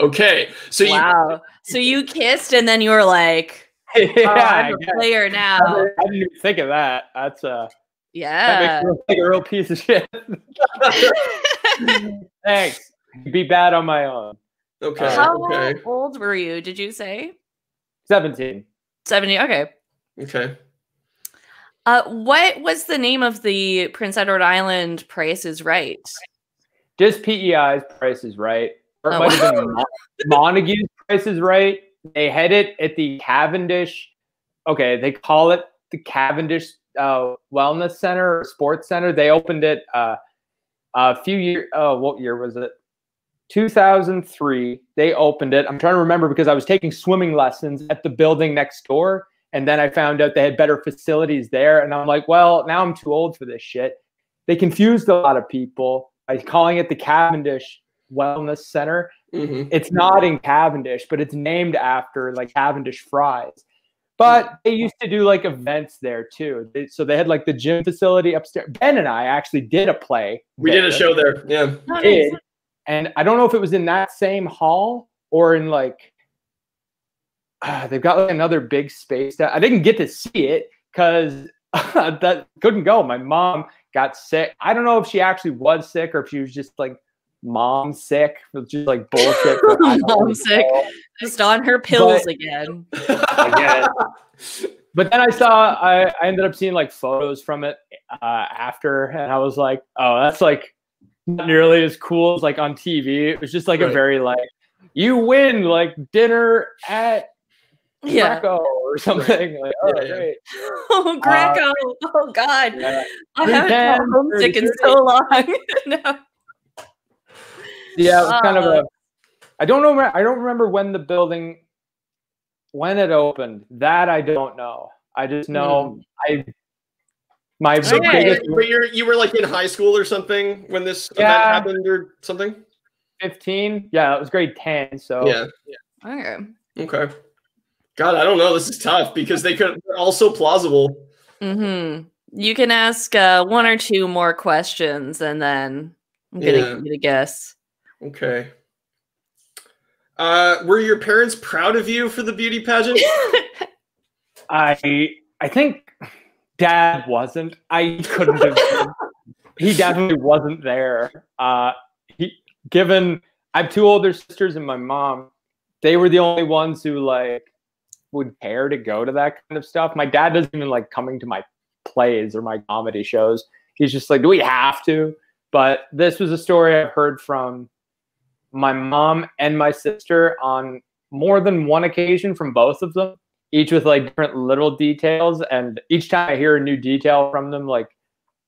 Okay, so you wow. So you kissed and then you were like, yeah, oh, I, I'm a guess. player I now. didn't I didn't even think of that. That's uh Yeah. That makes me look like a real piece of shit. Thanks. Be bad on my own. Okay. How okay. old were you? Did you say 17. 70? Okay. Okay. Uh, what was the name of the Prince Edward Island Price is Right? Just PEI's Price is Right. Or it Oh. might have been Montague's Price is Right. They had it at the Cavendish. Okay, they call it the Cavendish uh, Wellness Center or Sports Center. They opened it uh, a few years. Oh, what year was it? 2003. They opened it. I'm trying to remember because I was taking swimming lessons at the building next door. And then I found out they had better facilities there. And I'm like, well, now I'm too old for this shit. They confused a lot of people calling it the Cavendish Wellness Center. hmm It's not in Cavendish, but it's named after like Cavendish fries. But they used to do like events there too. They- so they had like the gym facility upstairs. Ben and I actually did a play. We did a show there. Yeah. Oh, Did. And I don't know if it was in that same hall or in like uh, they've got like another big space. That I didn't get to see it because that couldn't go. My mom got sick. I don't know if she actually was sick or if she was just like mom sick, is like bullshit. but Mom sick. Just on her pills again. get But then I saw, I, I ended up seeing like photos from it uh, after, and I was like, oh, that's like not nearly as cool as like on TV. It was just like a very like, you win like dinner at Yeah. Greco or something. Like, oh, Yeah, yeah. great. Oh, Greco. oh, God. Yeah. I haven't 310, felt homesick in so long. no. Yeah, it was kind of Uh, a. I don't know. I don't remember when the building, when it opened. That I don't know. I just know I. My So, Okay. biggest but you're you were like in high school or something when this event happened or something? fifteen. Yeah, it was grade ten. So Yeah. Okay. Okay. God, I don't know. This is tough because they could they're also plausible. hmm You can ask uh, one or two more questions, and then I'm gonna Yeah. give you a guess. Okay. Uh, were your parents proud of you for the beauty pageant? I I think dad wasn't. I couldn't have. he definitely wasn't there. Uh, he given I have two older sisters and my mom. They were the only ones who like would care to go to that kind of stuff. My dad doesn't even like coming to my plays or my comedy shows. He's just like, do we have to? But this was a story I've heard from my mom and my sister on more than one occasion from both of them each with like different little details and each time i hear a new detail from them like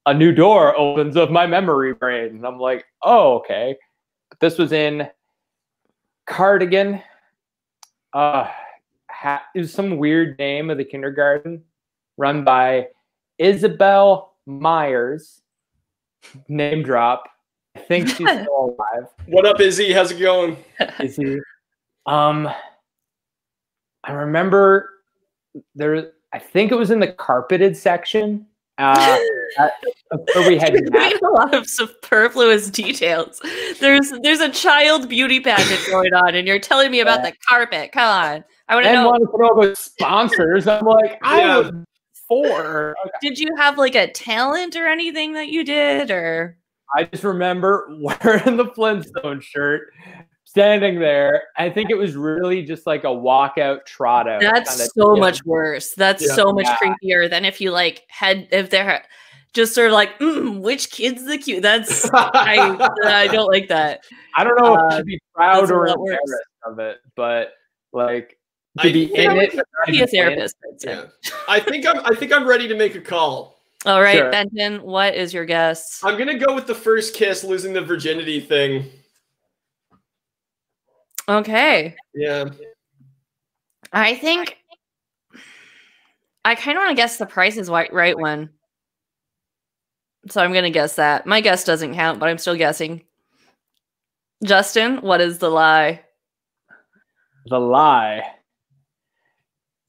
a new door opens of my memory brain and i'm like oh okay this was in cardigan uh ha- it was some weird name of the kindergarten run by isabel myers name drop i think she's still alive what up, Izzy? How's it going? is he? Um, I remember there. I think it was in the carpeted section. Uh, at- where we had You're nap- giving a lot of superfluous details. There's there's a child beauty pageant going on, and you're telling me about the carpet. Come on, I want to and know. wanted to know about sponsors. I'm like, I Yeah. was four. Did you have like a talent or anything that you did, or I just remember wearing the Flintstone shirt, standing there. I think it was really just like a walkout, trot out. that's kinda so deal. much worse. That's Yeah. so much Yeah. creepier than if you like had if they're just sort of like, mm, which kid's the cute? That's I I don't like that. I don't know if uh, to be proud or lot worse. embarrassed of it, but like to I be think- in it. but not Be a even it. therapist. I'd yeah. I think I'm I think I'm ready to make a call. All right, Sure. Benton, what is your guess? I'm gonna go with the first kiss losing the virginity thing. Okay. Yeah. I think I kind of want to guess the price is right, right one. So I'm going to guess that. My guess doesn't count, but I'm still guessing. Justin, what is the lie? The lie.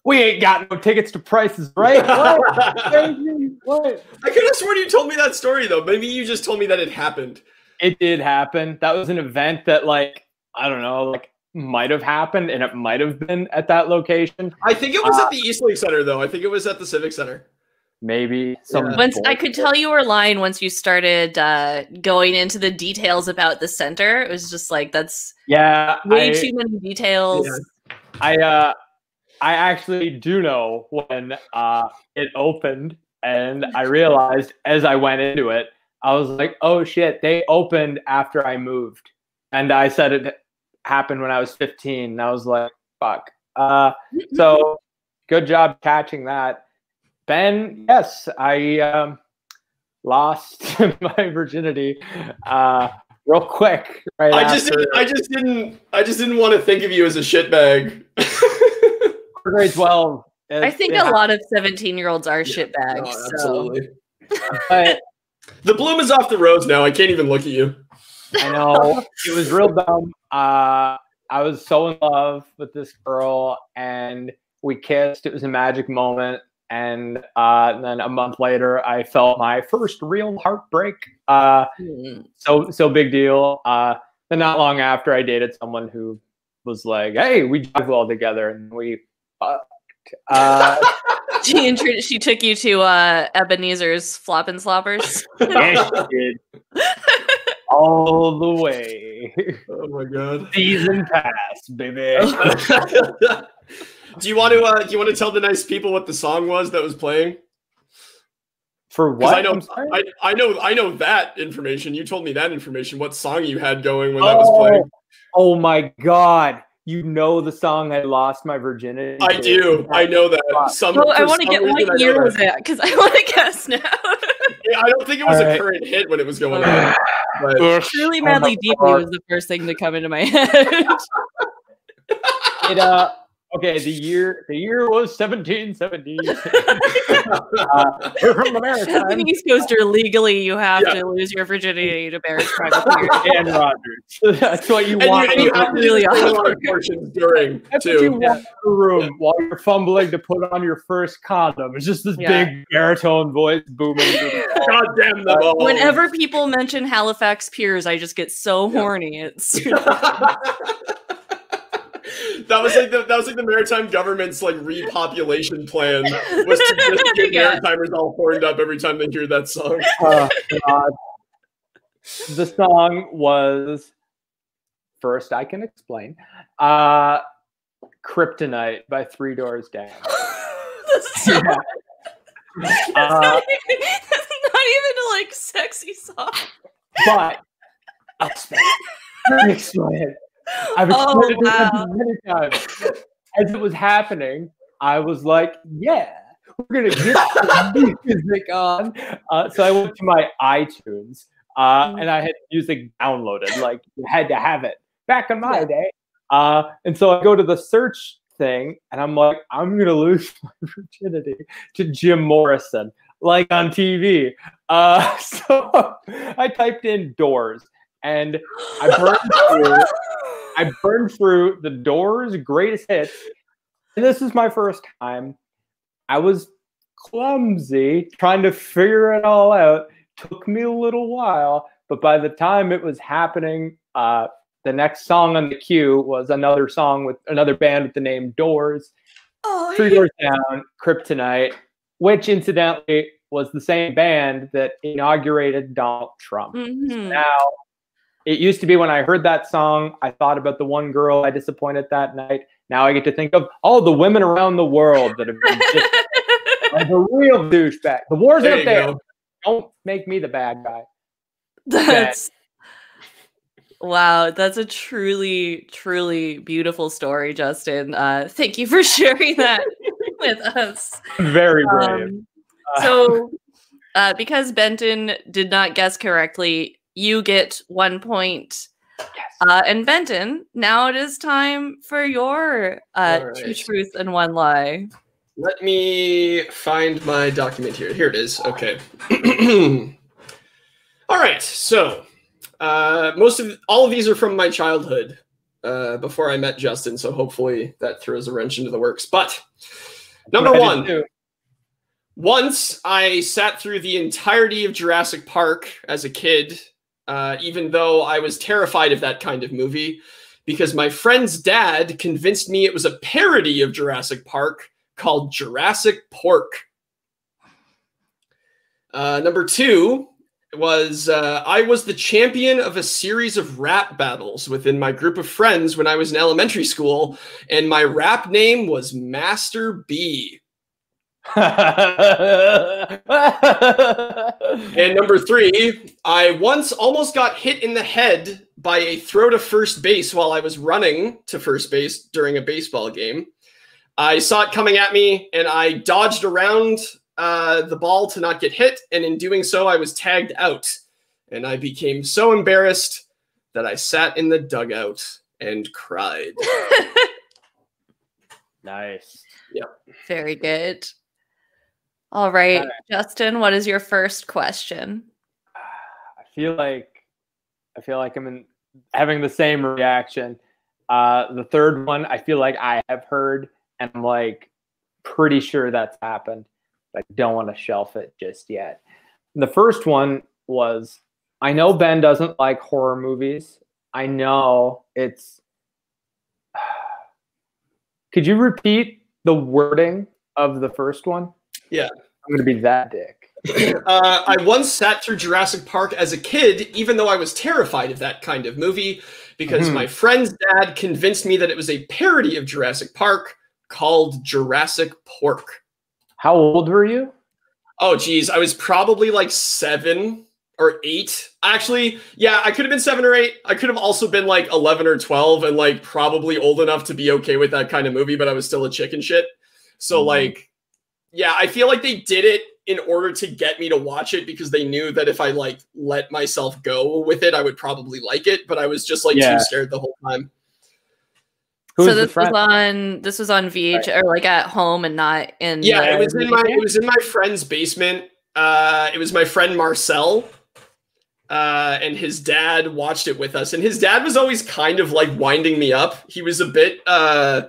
We ain't got no tickets to prices, right? What? What? I could have sworn you told me that story though. Maybe you just told me that it happened. It did happen. That was an event that, like, I don't know, like, might have happened, and it might have been at that location. I think it was Uh, at the Eastlake Center though. I think it was at the Civic Center. maybe some. Yeah. Once I could tell you were lying once you started uh, going into the details about the center. It was just like that's Yeah, way I, too many details. Yeah. I uh I actually do know when uh it opened and I realized as I went into it, I was like, oh shit, they opened after I moved. And I said it happened when I was 15. And I was like, fuck. Uh so good job catching that. Ben, yes, I um lost my virginity uh real quick right I just after didn't, I just didn't I just didn't want to think of you as a shitbag. grade 12. I think it a lot of 17 year olds are Yeah, shitbags. No, so. absolutely. but The bloom is off the rose now. I can't even look at you. I know it was real dumb. Uh, I was so in love with this girl, and we kissed. It was a magic moment. And uh, then a month later, I felt my first real heartbreak. Uh, Hmm. so so big deal. Uh, then not long after, I dated someone who was like, "Hey, we drive well together," and we fucked. Uh, She introduced, she took you to uh, Ebenezer's Flop and Sloppers. yeah, she did. All the way. Oh my god. Season pass, baby. do you want to uh, do you want to tell the nice people what the song was that was playing? For what? I know I'm? I, I know I know that information. You told me that information. What song you had going when that was playing? Oh my god. You know the song I lost my virginity. I to. do. I know that. Fuck. Some, Oh, I want to get reason, I what year was it? Because I want to guess now. Yeah, I don't think it was a Alright. current hit when it was going on. But Truly Oh my Madly Deeply God. was the first thing to come into my head. It, uh, okay, the year the year was 1770. uh, we're from As America. an East Coaster, legally, you have Yeah. to lose your virginity to Barrett's Privateer. Stan Rogers. That's what you and, want. you, you have to Really do the sing-along awkward. portions during That's what you too. want in the room while you're fumbling to put on your first condom. It's just this Yeah. big baritone voice booming. through the God damn them all. Whenever people mention Halifax Piers, I just get so horny. It's that was like the that was like the maritime government's like repopulation plan was to just get Yeah. maritimers all horned up every time they hear that song. Oh, God. The song was first I can explain. Uh Kryptonite by Three Doors Down. that's, so, Yeah. that's, Uh, not even, that's not even a like sexy song. but I'll explain. Let me explain. I've Oh, explained it wow. many times. As it was happening, I was like, yeah, we're gonna get some music on. Uh, so I went to my iTunes uh, and I had music downloaded. Like you had to have it back in my day. Uh, and so I go to the search thing and I'm like, I'm gonna lose my virginity to Jim Morrison, like on TV. Uh, so I typed in doors and I burned through I burned through the Doors' greatest hits. And this is my first time. I was clumsy trying to figure it all out. Took me a little while, but by the time it was happening, uh, the next song on the queue was another song with another band with the name Doors. Oh, Three Doors Down, Kryptonite, which incidentally was the same band that inaugurated Donald Trump. Mhm. Now, it used to be when I heard that song, I thought about the one girl I disappointed that night. Now I get to think of all the women around the world that have been just like a real douchebag. The war's There out there. go. Don't make me the bad guy. That's wow. That's a truly, truly beautiful story, Justin. Uh, thank you for sharing that with us. Very brave. Um, so, uh, because Benton did not guess correctly, you get one point. Uh, and Benton, now it is time for your uh, All two truths and one lie. Let me find my document here. Here it is. Okay. all right. So, uh, most of all of these are from my childhood uh, before I met Justin. So hopefully that throws a wrench into the works. But number What one, once I sat through the entirety of Jurassic Park as a kid, uh, even though I was terrified of that kind of movie, because my friend's dad convinced me it was a parody of Jurassic Park called Jurassic Pork. Uh, number two was uh, I was the champion of a series of rap battles within my group of friends when I was in elementary school, and my rap name was Master B. and number three, I once almost got hit in the head by a throw to first base while I was running to first base during a baseball game. I saw it coming at me and I dodged around uh, the ball to not get hit. And in doing so, I was tagged out. And I became so embarrassed that I sat in the dugout and cried. nice. Yep. Very good. All right. All right. Justin, what is your first question? I feel like I feel like I'm in, having the same reaction. Uh, the third one, I feel like I have heard, and I'm like pretty sure that's happened. I don't want to shelf it just yet. The first one was I know Ben doesn't like horror movies. I know it's. Could you repeat the wording of the first one? Yeah. I'm going to be that dick. uh, I once sat through Jurassic Park as a kid, even though I was terrified of that kind of movie, because mm-hmm. my friend's dad convinced me that it was a parody of Jurassic Park called Jurassic Pork. How old were you? Oh, geez. I was probably like seven or eight. Actually, yeah, I could have been seven or eight. I could have also been like 11 or 12 and like probably old enough to be okay with that kind of movie, but I was still a chicken shit. So, mm-hmm. like, yeah, I feel like they did it in order to get me to watch it because they knew that if I like let myself go with it, I would probably like it. But I was just like yeah. too scared the whole time. Who so this was on this was on VH right. or like at home and not in. Yeah, it was in my it was in my friend's basement. Uh, it was my friend Marcel. Uh, and his dad watched it with us, and his dad was always kind of like winding me up. He was a bit uh,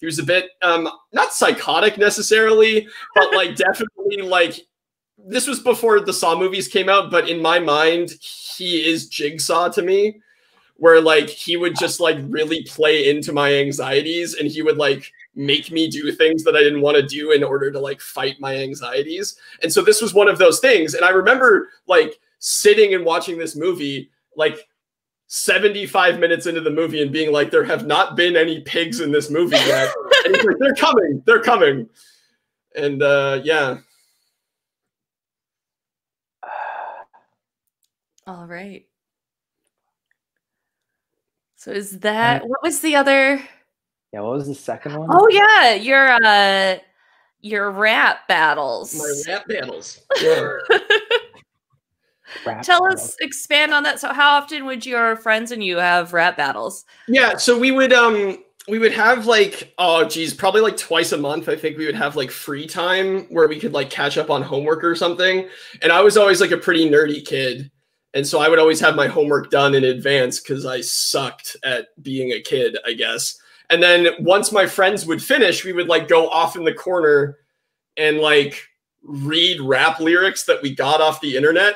he was a bit um, not psychotic necessarily, but like definitely like this was before the Saw movies came out. But in my mind, he is Jigsaw to me where like he would just like really play into my anxieties and he would like make me do things that I didn't want to do in order to like fight my anxieties. And so this was one of those things. And I remember like sitting and watching this movie like 75 minutes into the movie and being like, there have not been any pigs in this movie yet. and he's like, they're coming, they're coming. And uh yeah. All right. So is that what was the other? Yeah, what was the second one? Oh yeah, your uh your rap battles. My rap battles. Yeah. Rap Tell battles. us, expand on that. So, how often would your friends and you have rap battles? Yeah, so we would um we would have like oh geez probably like twice a month i think we would have like free time where we could like catch up on homework or something and i was always like a pretty nerdy kid and so I would always have my homework done in advance because I sucked at being a kid, I guess. And then once my friends would finish, we would like go off in the corner and like read rap lyrics that we got off the internet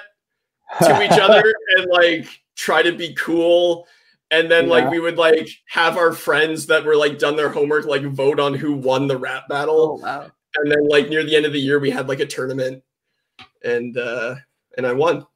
to each other and like try to be cool. And then yeah. like we would like have our friends that were like done their homework like vote on who won the rap battle. Oh, wow. And then like near the end of the year we had like a tournament and uh and I won.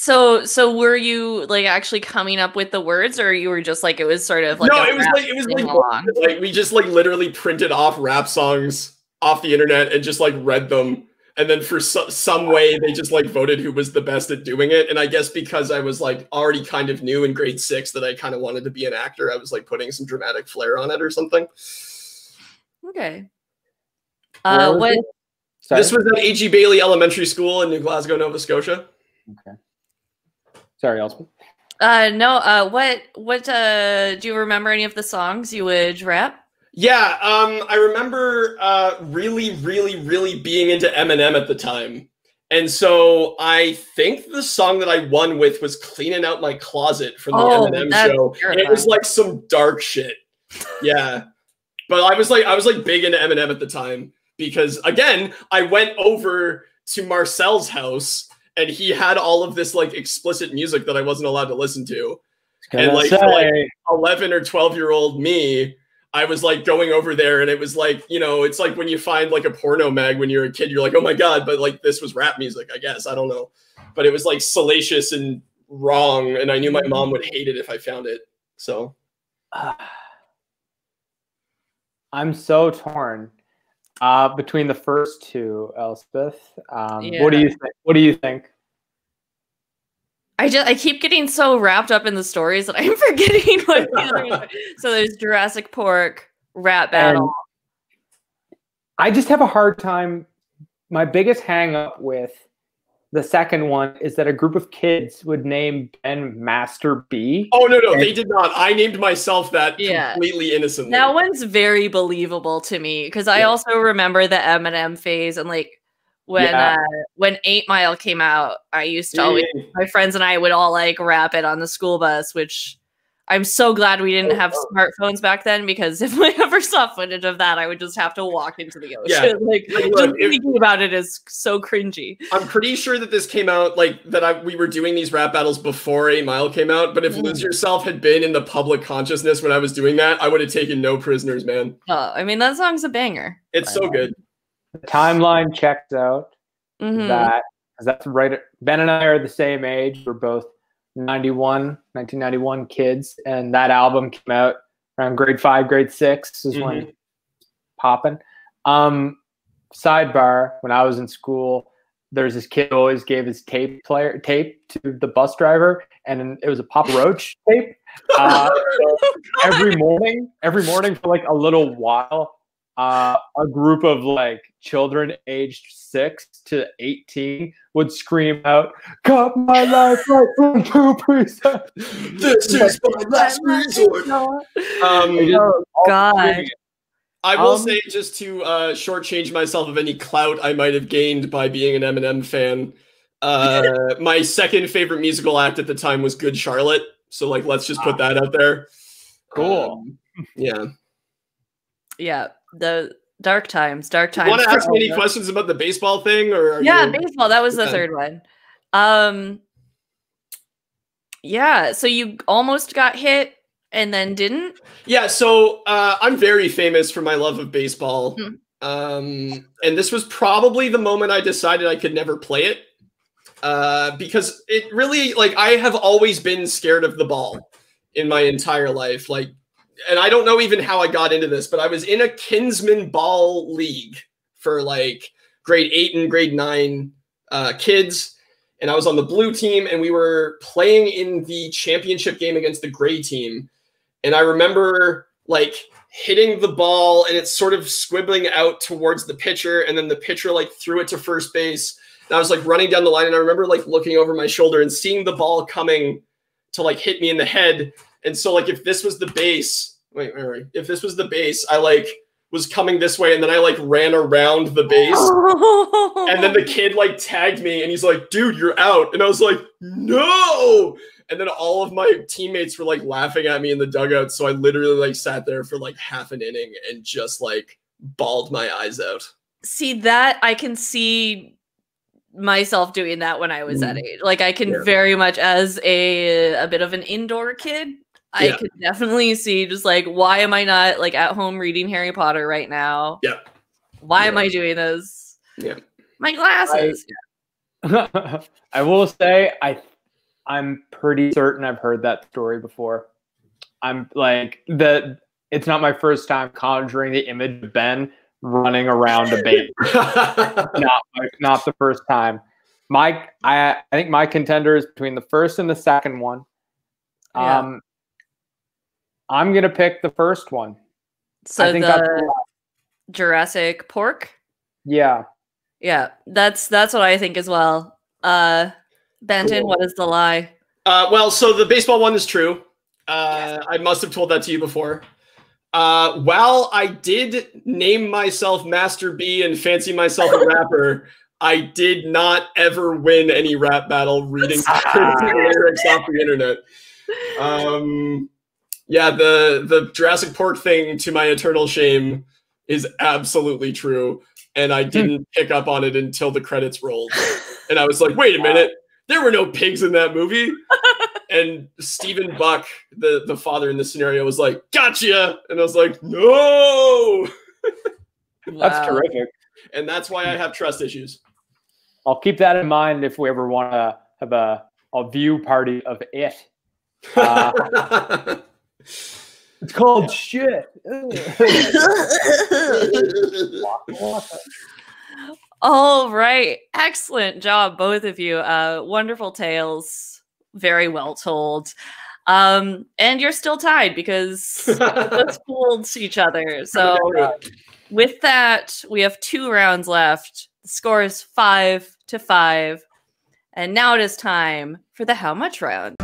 So, so were you like actually coming up with the words, or you were just like it was sort of like no, it was like it was like, like we just like literally printed off rap songs off the internet and just like read them, and then for so, some way they just like voted who was the best at doing it. And I guess because I was like already kind of new in grade six that I kind of wanted to be an actor, I was like putting some dramatic flair on it or something. Okay. Uh, what? This was at A.G. Baillie Elementary School in New Glasgow, Nova Scotia. Okay. Sorry, Elspeth. Uh, no. Uh, what? What? Uh, do you remember any of the songs you would rap? Yeah. Um, I remember uh, really, really, really being into Eminem at the time, and so I think the song that I won with was "Cleaning Out My Closet" from the oh, Eminem show. It was like some dark shit. Yeah, but I was like, I was like big into Eminem at the time because again, I went over to Marcel's house and he had all of this like explicit music that I wasn't allowed to listen to. And like, like 11 or 12 year old me, I was like going over there and it was like, you know, it's like when you find like a porno mag when you're a kid, you're like, oh my God, but like this was rap music, I guess. I don't know. But it was like salacious and wrong. And I knew my mom would hate it if I found it. So I'm so torn uh, between the first two, Elspeth. Um, Yeah. What do you think? What do you think? I just I keep getting so wrapped up in the stories that I'm forgetting what the other ones are. So there's Jurassic Pork, Rat Battle. I just have a hard time. My biggest hang up with the second one is that a group of kids would name Ben Master B. Oh no, no, they did not. I named myself that Yeah. completely innocently. That one's very believable to me because I Yeah. also remember the Eminem phase and like when Yeah. uh, when Eight Mile came out, I used to always my friends and I would all like rap it on the school bus, which I'm so glad we didn't have smartphones back then because if I ever saw footage of that, I would just have to walk into the ocean. Yeah. Like just thinking about it is so cringy. I'm pretty sure that this came out like that. I, we were doing these rap battles before Eight Mile came out. But if Mm. Lose Yourself had been in the public consciousness when I was doing that, I would have taken no prisoners, man. Oh, I mean that song's a banger. It's so good. The timeline checks out. Mhm. That that's right. Ben and I are the same age. We're both 91, 1991 kids, and that album came out around grade five, grade six is when Mm-hmm. popping. Um, sidebar: When I was in school, there's this kid who always gave his tape player tape to the bus driver, and it was a Pop Roach tape. Uh, so every morning, every morning for like a little while, uh, a group of like children aged six to 18 would scream out, Cut my life right from two precepts. This is my last resort. Um, They just God. I will Um, say just to uh, shortchange myself of any clout I might have gained by being an Eminem fan. Uh, my second favorite musical act at the time was Good Charlotte. So like, let's just put that out there. Cool. Um, yeah. Yeah, the dark times, dark times. Want to ask me any all of us. questions about the baseball thing, or Yeah, you- baseball. That was the third one. Um, yeah. So you almost got hit and then didn't. Yeah, so uh, I'm very famous for my love of baseball. Hmm. Um, and this was probably the moment I decided I could never play it. Uh, because it really, like, I have always been scared of the ball in my entire life. Like, and I don't know even how I got into this, but I was in a Kinsman Ball League for like grade eight and grade nine uh, kids. And I was on the blue team, and we were playing in the championship game against the gray team. And I remember like hitting the ball and it's sort of squibbling out towards the pitcher. And then the pitcher like threw it to first base. And I was like running down the line and I remember like looking over my shoulder and seeing the ball coming to like hit me in the head. And so like if this was the base, wait, wait, wait. If this was the base, I like was coming this way and then I like ran around the base. And then the kid like tagged me and he's like, dude, you're out. And I was like, no. And then all of my teammates were like laughing at me in the dugout. So I literally like sat there for like half an inning and just like bawled my eyes out. see that I can see myself doing that when I was that age. Like I can Mm. Yeah. very much as a a bit of an indoor kid. I Yeah. could definitely see just like why am I not like at home reading Harry Potter right now? Yeah. Why am I doing this? Yeah. My glasses. I will say I I'm pretty certain I've heard that story before. I'm like the it's not my first time conjuring the image of Ben running around a base. not not the first time. My I I think my contender is between the first and the second one. Yeah. Um I'm gonna pick the first one. so I think the that's Jurassic Pork. yeah. Yeah, that's that's what I think as well. Uh Benton, Cool. what is the lie? Uh, well, so the baseball one is true. Uh, I must have told that to you before. Uh, while I did name myself Master B and fancy myself a rapper, I did not ever win any rap battle reading lyrics off the internet. Um, yeah, the the Jurassic Pork thing, to my eternal shame, is absolutely true, and I didn't pick up on it until the credits rolled, and I was like, "Wait a minute, there were no pigs in that movie." and Stephen Buck, the the father in the scenario, was like, "Gotcha," and I was like, "No." That's Wow. terrific. and that's why I have trust issues. I'll keep that in mind if we ever want to have a, a view party of it. Uh, it's called shit. All right. Excellent job, both of you. Uh, wonderful tales. Very well told. Um, and you're still tied because you just fooled each other. So with that, we have two rounds left. The score is five to five. And now it is time for the how much round.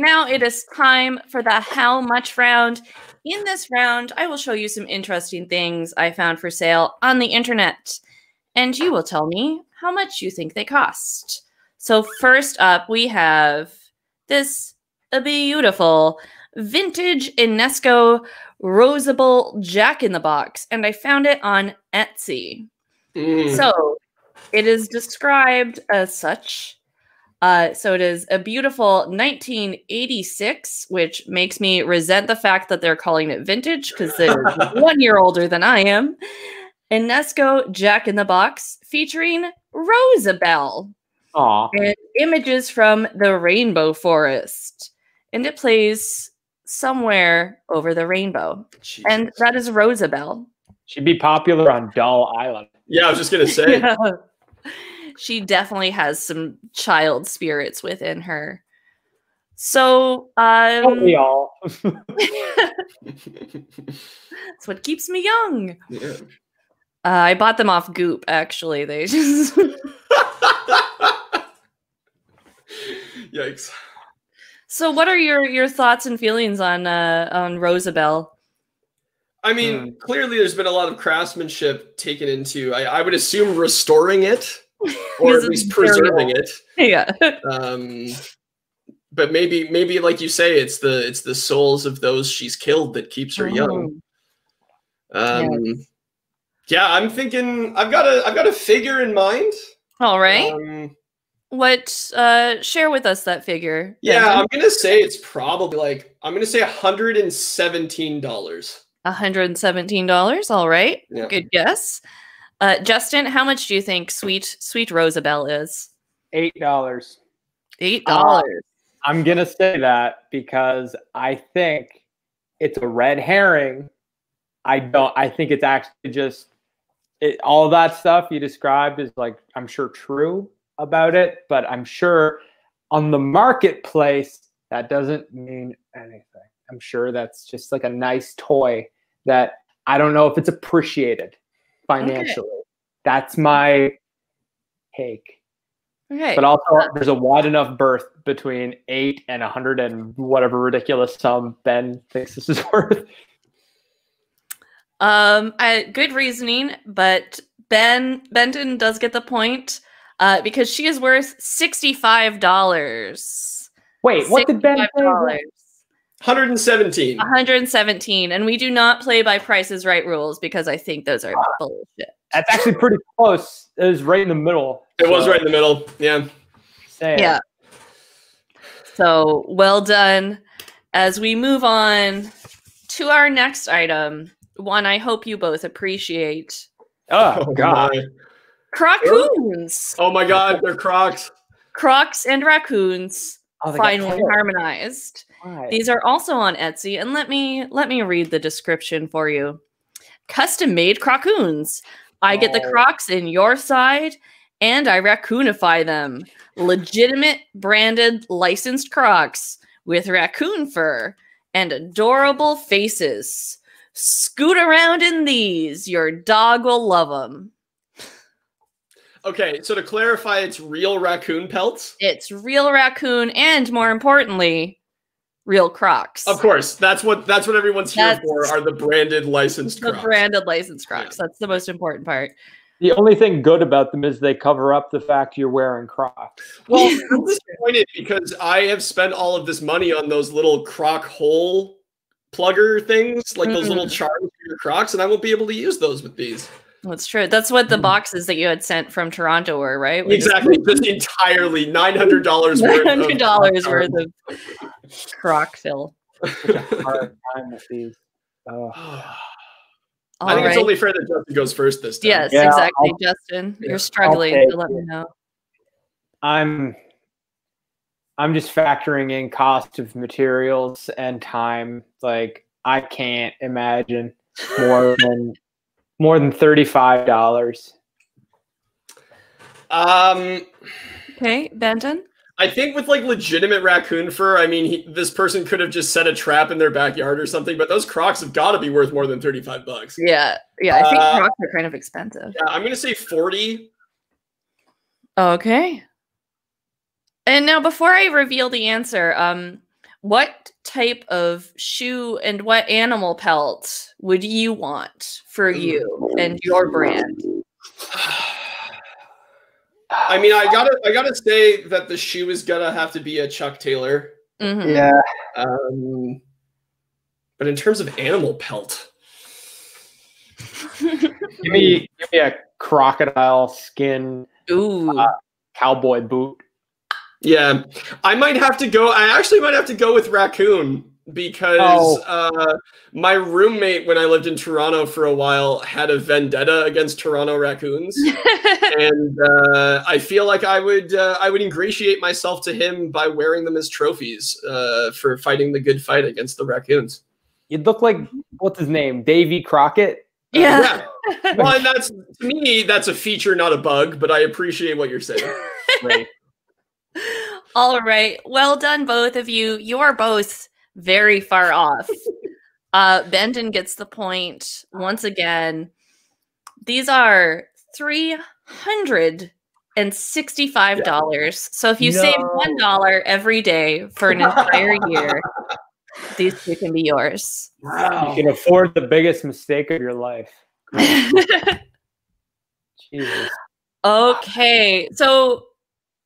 Now it is time for the how much round. In this round, I will show you some interesting things I found for sale on the internet, and you will tell me how much you think they cost. So, first up, we have this a beautiful vintage Enesco Rosabelle Jack in the Box, and I found it on Etsy. Mm. So it is described as such. Uh, so it is a beautiful 1986, which makes me resent the fact that they're calling it vintage because they're one year older than I am. Enesco Jack in the Box featuring Rosabelle Aw. and images from the Rainbow Forest. And it plays somewhere over the rainbow. And that is Rosabelle. She'd be popular on Doll Island. yeah, I was just gonna say. Yeah. She definitely has some child spirits within her. So, Don't we um, all? that's what keeps me young. Yeah. Uh, I bought them off Goop. Actually, they just Yikes. So, what are your your thoughts and feelings on uh on Rosabelle? I mean, Hmm. clearly there's been a lot of craftsmanship taken into, I, I would assume, restoring it or at least preserving it. Yeah. Um, but maybe, maybe like you say, it's the it's the souls of those she's killed that keeps her young. Oh. Um, yeah, I'm thinking I've got a I've got a figure in mind. All right. Um, what? Uh, share with us that figure. yeah, Benjamin. I'm gonna say it's probably like I'm gonna say hundred and seventeen dollars. $117. All right. Yeah. Good guess. Uh, Justin, how much do you think sweet sweet Rosabelle is? Eight dollars. Eight Uh, dollars. I'm gonna say that because I think it's a red herring. I don't. I think it's actually just it, all that stuff you described is like I'm sure true about it, but I'm sure on the marketplace that doesn't mean anything. I'm sure that's just like a nice toy that I don't know if it's appreciated financially. That's my take. okay. But also, there's a wide enough berth between eight and a hundred and whatever ridiculous sum Ben thinks this is worth. Um, I, good reasoning, but Ben Benton does get the point uh, because she is worth sixty-five dollars. Wait, what did Ben say? Hundred and seventeen. One hundred and seventeen, and we do not play by Price is Right rules because I think those are ah. bullshit. That's actually pretty close. It was right in the middle. It was right in the middle. Yeah. saying. Yeah. So well done. As we move on to our next item, one I hope you both appreciate: Oh, oh God. my. Crockoons. Oh my God, they're Crocs. Crocs and raccoons Oh, finally harmonized. These are also on Etsy, and let me let me read the description for you. Custom made crockoons. I get the Oh. crocs in your side, and I raccoonify them. Legitimate branded licensed crocs with raccoon fur and adorable faces. Scoot around in these. Your dog will love them. Okay, so to clarify, it's real raccoon pelts. It's real raccoon, and more importantly, real crocs. Of course, that's what that's what everyone's here for. Are the branded licensed crocs. the Crocs. branded licensed crocs. That's the most important part. The only thing good about them is they cover up the fact you're wearing Crocs. Well, I'm disappointed because I have spent all of this money on those little Croc hole plugger things, like those little Mm. charms for your Crocs, and I won't be able to use those with these. That's true. That's what the Mm. boxes that you had sent from Toronto were, right? We just- Exactly, just entirely nine hundred dollars worth. Nine hundred dollars of- worth of crock fill. Hard time with these. Oh. I think All it's only fair that Justin goes first this time. Yes, Yeah, exactly, I'll- Justin. yeah, You're struggling. take So let me know. I'm I'm just factoring in cost of materials and time. Like I can't imagine more than more than thirty five dollars. Um, Okay, Benton. I think with like legitimate raccoon fur, I mean, he, this person could have just set a trap in their backyard or something. But those Crocs have got to be worth more than thirty-five bucks. Yeah, yeah. I think Uh, Crocs are kind of expensive. Yeah, I'm gonna say forty. Okay. And now, before I reveal the answer, um, what type of shoe and what animal pelt would you want for you and your brand? I mean, I gotta, I gotta say that the shoe is gonna have to be a Chuck Taylor. Mhm. Yeah. Um, but in terms of animal pelt, Give me give me a crocodile skin Ooh. Uh, cowboy boot. Yeah, I might have to go. I actually might have to go with raccoon because Oh. uh, my roommate, when I lived in Toronto for a while, had a vendetta against Toronto raccoons. and uh, I feel like I would uh, I would ingratiate myself to him by wearing them as trophies uh, for fighting the good fight against the raccoons. You'd look like what's his name? Davy Crockett. yeah. Well, and that's to me that's a feature, not a bug. But I appreciate what you're saying. Right. All right. Well done, both of you. You are both very far off. Uh, Benton gets the point once again. These are three hundred and sixty-five dollars. So if you save one dollar every day for an entire year, these two can be yours. Wow. You can afford the biggest mistake of your life. Jesus. okay. So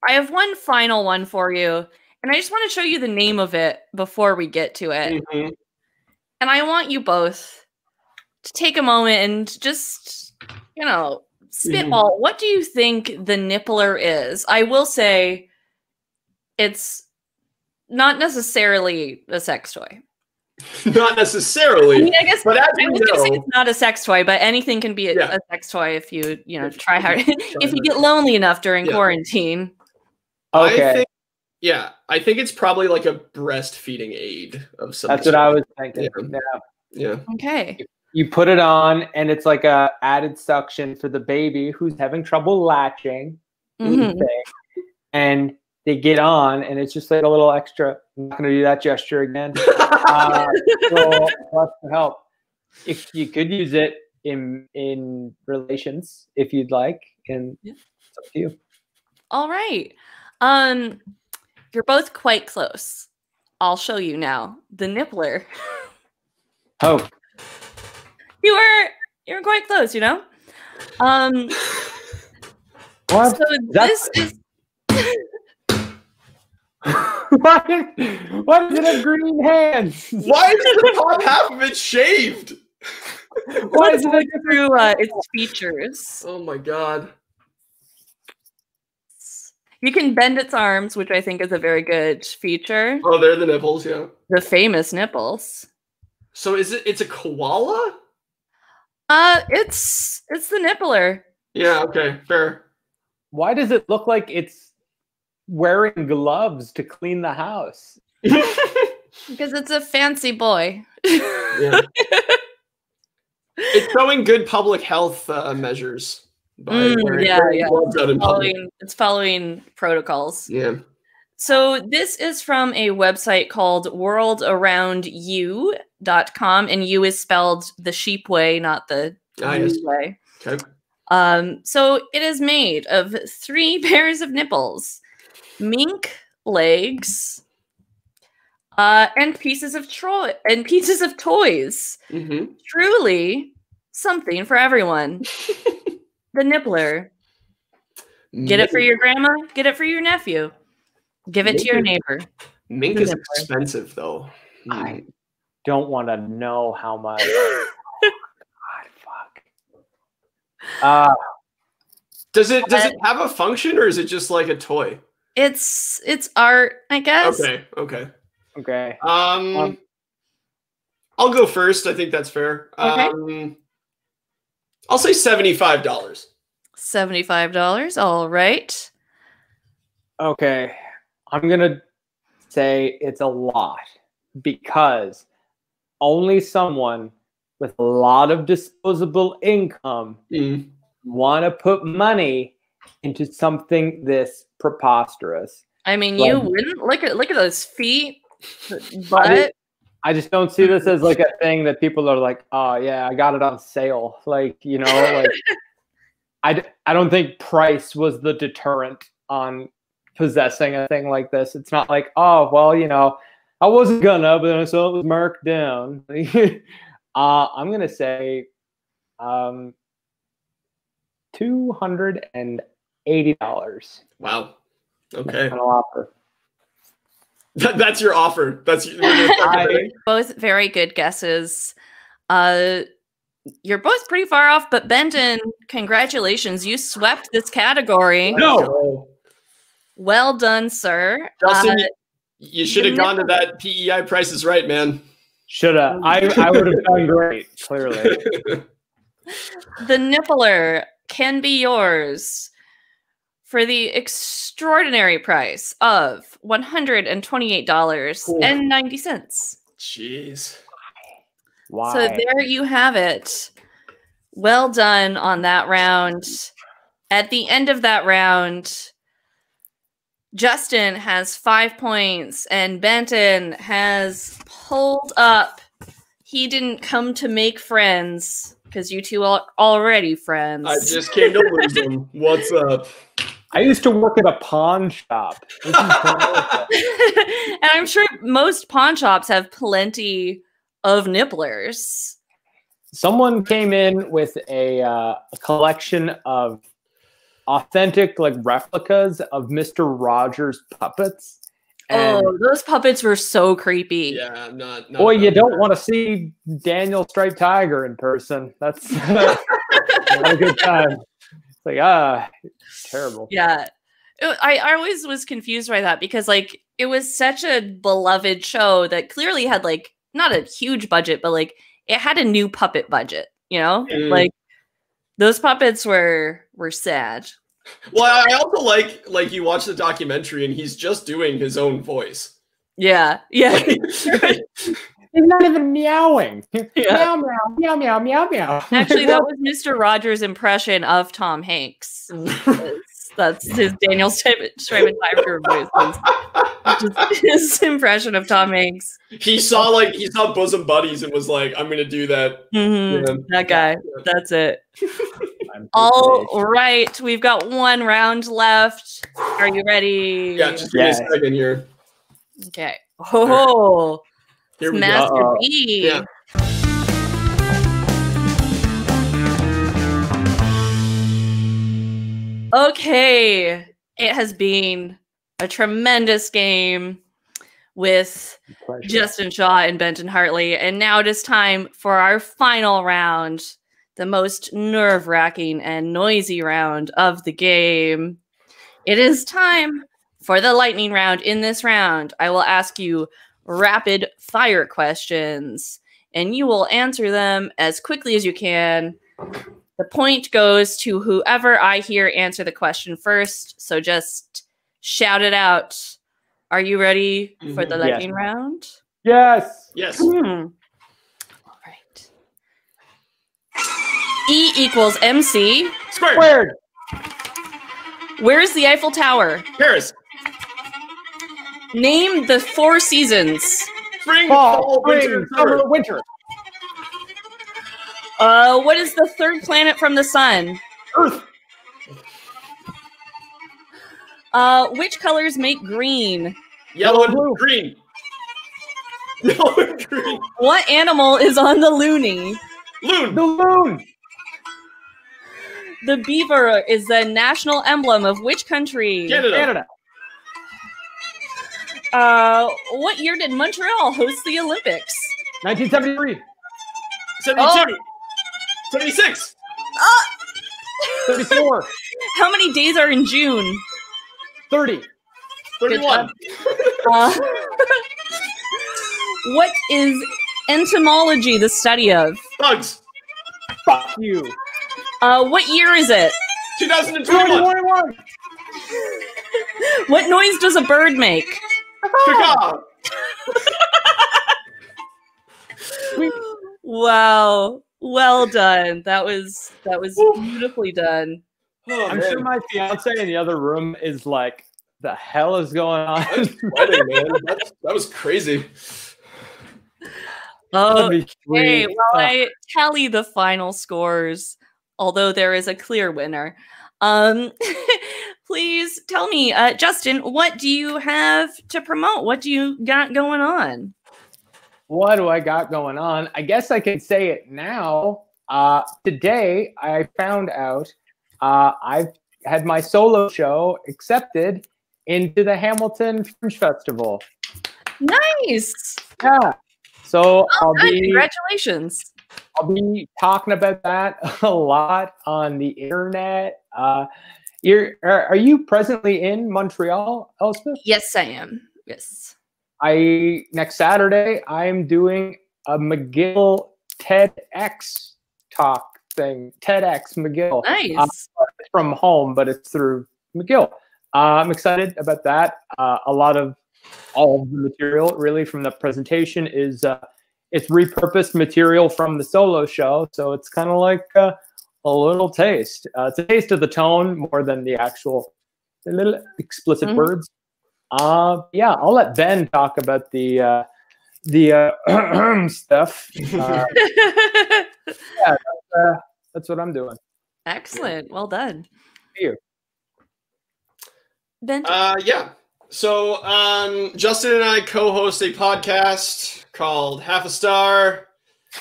I have one final one for you, and I just want to show you the name of it before we get to it. Mhm. And I want you both to take a moment and just, you know, spitball. What do you think the nippler is? I will say it's not necessarily a sex toy. Not I necessarily, mean, I guess but as I was gonna say it's not a sex toy, but anything can be a, Yeah. a sex toy if you, you know, try hard. If you get lonely enough during Yeah. quarantine. Okay. I think, yeah, I think it's probably like a breastfeeding aid of some. That's what I was thinking. Yeah. Yeah. Yeah. Okay. You put it on and it's like a added suction for the baby who's having trouble latching. Mhm. and they get on and it's just like a little extra. I'm not gonna do that gesture again. Uh, so plus for help. If you could use it in in relations, if you'd like, and Yeah. it's up to you. All right. Um, you're both quite close. I'll show you now. The nippler. Oh, You were you were quite close, you know. Um, what? so That's- this is why, why does it have green hands? Why is the top half of it shaved? Why is it look through uh, its features. Oh my god. You can bend its arms, which I think is a very good feature. Oh, they're the nipples. Yeah. The famous nipples. So is it? It's a koala. Uh, it's it's the nippler. Yeah. Okay. Fair. Why does it look like it's wearing gloves to clean the house? Because it's a fancy boy. yeah. It's showing good public health uh, measures by Mm, yeah, yeah. gloves out in public. following it's following protocols. Yeah. So this is from a website called worldaroundyou.com and you is spelled the sheep way, not the Ah, yes. way. Okay. Um, so it is made of three pairs of nipples, mink legs, uh, and pieces of troy and pieces of toys. hmm Truly something for everyone. the nippler. Get it for your grandma, get it for your nephew. Give it to your neighbor. Mink is nippler. expensive though. I don't want to know how much. God, fuck. Uh, Does it does it have a function or is it just like a toy? It's it's art, I guess. Okay, okay. okay. Um, Um, I'll go first. I think that's fair. Okay. Um, I'll say seventy-five dollars. Seventy-five dollars. All right. Okay. I'm going to say it's a lot because only someone with a lot of disposable income Mm. want to put money into something this preposterous. I mean, you wouldn't look at look at those feet, but mean, I just don't see this as like a thing that people are like, oh yeah, I got it on sale. Like, you know, like I, d- I don't think price was the deterrent on possessing a thing like this. It's not like, oh, well, you know, I wasn't gonna, but then I saw it was marked down. uh, I'm gonna say um two hundred and eighty dollars. Wow. Okay, of offer. that, that's your offer. That's we're gonna talk about I, both very good guesses. Uh, you're both pretty far off, but Benton, congratulations, you swept this category. No, Well done, sir. Justin, Uh, you, you should have gone to that PEI Price is Right, man. should have. I, I would have done great. Clearly. the nippler can be yours for the extraordinary price of one hundred and twenty-eight dollars and ninety cents. Jeez. Why? So there you have it. Well done on that round. At the end of that round, Justin has five points and Benton has pulled up. He didn't come to make friends because you two are already friends. I just came to lose them. What's up? I used to work at a pawn shop. This is hilarious. and I'm sure most pawn shops have plenty of nipplers. Someone came in with a, uh, a collection of authentic, like replicas of Mister Rogers puppets. And oh, those puppets were so creepy. Yeah, I'm not. not boy, you about don't that. want to see Daniel Striped Tiger in person. That's not a good time. It's like ah, terrible. Yeah. It- I, I always was confused by that because like it was such a beloved show that clearly had like not a huge budget, but like it had a new puppet budget, you know? Mm. Like those puppets were were sad. Well, I also like like you watch the documentary and he's just doing his own voice. Yeah. Yeah. He's not even meowing. Yeah. Meow meow meow meow meow meow. Actually, that was Mr. Rogers' impression of Tom Hanks. That's his Daniel Strayman Tiger voice. was just His impression of Tom Hanks. he saw like he saw bosom buddies and was like, "I'm gonna do that." Mhm, Yeah. That guy. That's it. I'm All pretty- right, we've got one round left. Are you ready? Yeah, just give me a second here. okay. Oh, Here we Master go. Uh-oh. B. Yeah. Okay, it has been a tremendous game with Pleasure. Justin Shaw and Benton Hartley. And now it is time for our final round, the most nerve wracking and noisy round of the game. It is time for the lightning round. In this round, I will ask you rapid fire questions, and you will answer them as quickly as you can. The point goes to whoever I hear answer the question first. So just shout it out. Are you ready for the Mhm. Yes. lightning round? Yes. Yes. Hmm. All right. E equals MC. Square. Squared. Where is the Eiffel Tower? Paris. Name the four seasons. Spring. Fall. Fall. Winter. Spring. Summer. Summer. Winter. Uh, what is the third planet from the sun? Earth. Uh, which colors make green? Yellow and Blue. green. Yellow and green. What animal is on the loonie? Loon. The moon. The beaver is the national emblem of which country? Canada. Canada. Uh, what year did Montreal host the Olympics? 1973. 72. 76. 34. How many days are in June? 30. 31. Uh, what is entomology the study of? Bugs. Fuck you. Uh, what year is it? 2021. 2021. What noise does a bird make? Caca. Wow. Well done. That was that was beautifully done. Oh, I'm man. sure my fiance in the other room is like, the hell is going on? I was sweating, man. That, that was crazy. Oh, Okay, sweet. well, I tally the final scores, although there is a clear winner. Um, please tell me, uh, Justin, what do you have to promote? What do you got going on? what do I got going on? I guess I can say it now. Uh, today, I found out uh, I've had my solo show accepted into the Hamilton Fringe Festival. Nice. Yeah. So I'll Good. be Congratulations. I'll be talking about that a lot on the internet. Uh, you're, are, are you presently in Montreal, Elspeth? Yes, I am. Yes. I next Saturday I'm doing a McGill TEDx talk thing. TEDx McGill Nice. Uh, from home, but it's through McGill. Uh, I'm excited about that. Uh, a lot of all of the material, really, from the presentation is uh, it's repurposed material from the solo show, so it's kind of like uh, a little taste. Uh, it's a taste of the tone more than the actual the little explicit Mhm. words. Uh, yeah, I'll let Ben talk about the uh, the uh, stuff. Uh, uh, that's what I'm doing. Excellent. Well done. you. Ben, Uh, yeah. So um, Justin and I co-host a podcast called Half a Star.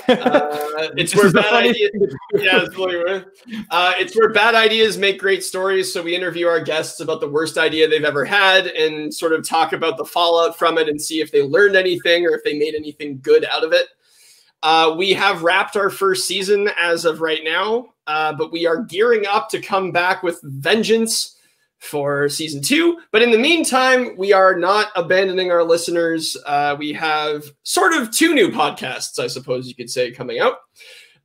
Uh, it's where bad ideas. Yeah, it's really. Uh, it's where bad ideas make great stories. So we interview our guests about the worst idea they've ever had and sort of talk about the fallout from it and see if they learned anything or if they made anything good out of it. Uh, we have wrapped our first season as of right now, uh, but we are gearing up to come back with vengeance for season two. But in the meantime, we are not abandoning our listeners. Uh, we have sort of two new podcasts, I suppose you could say, coming out.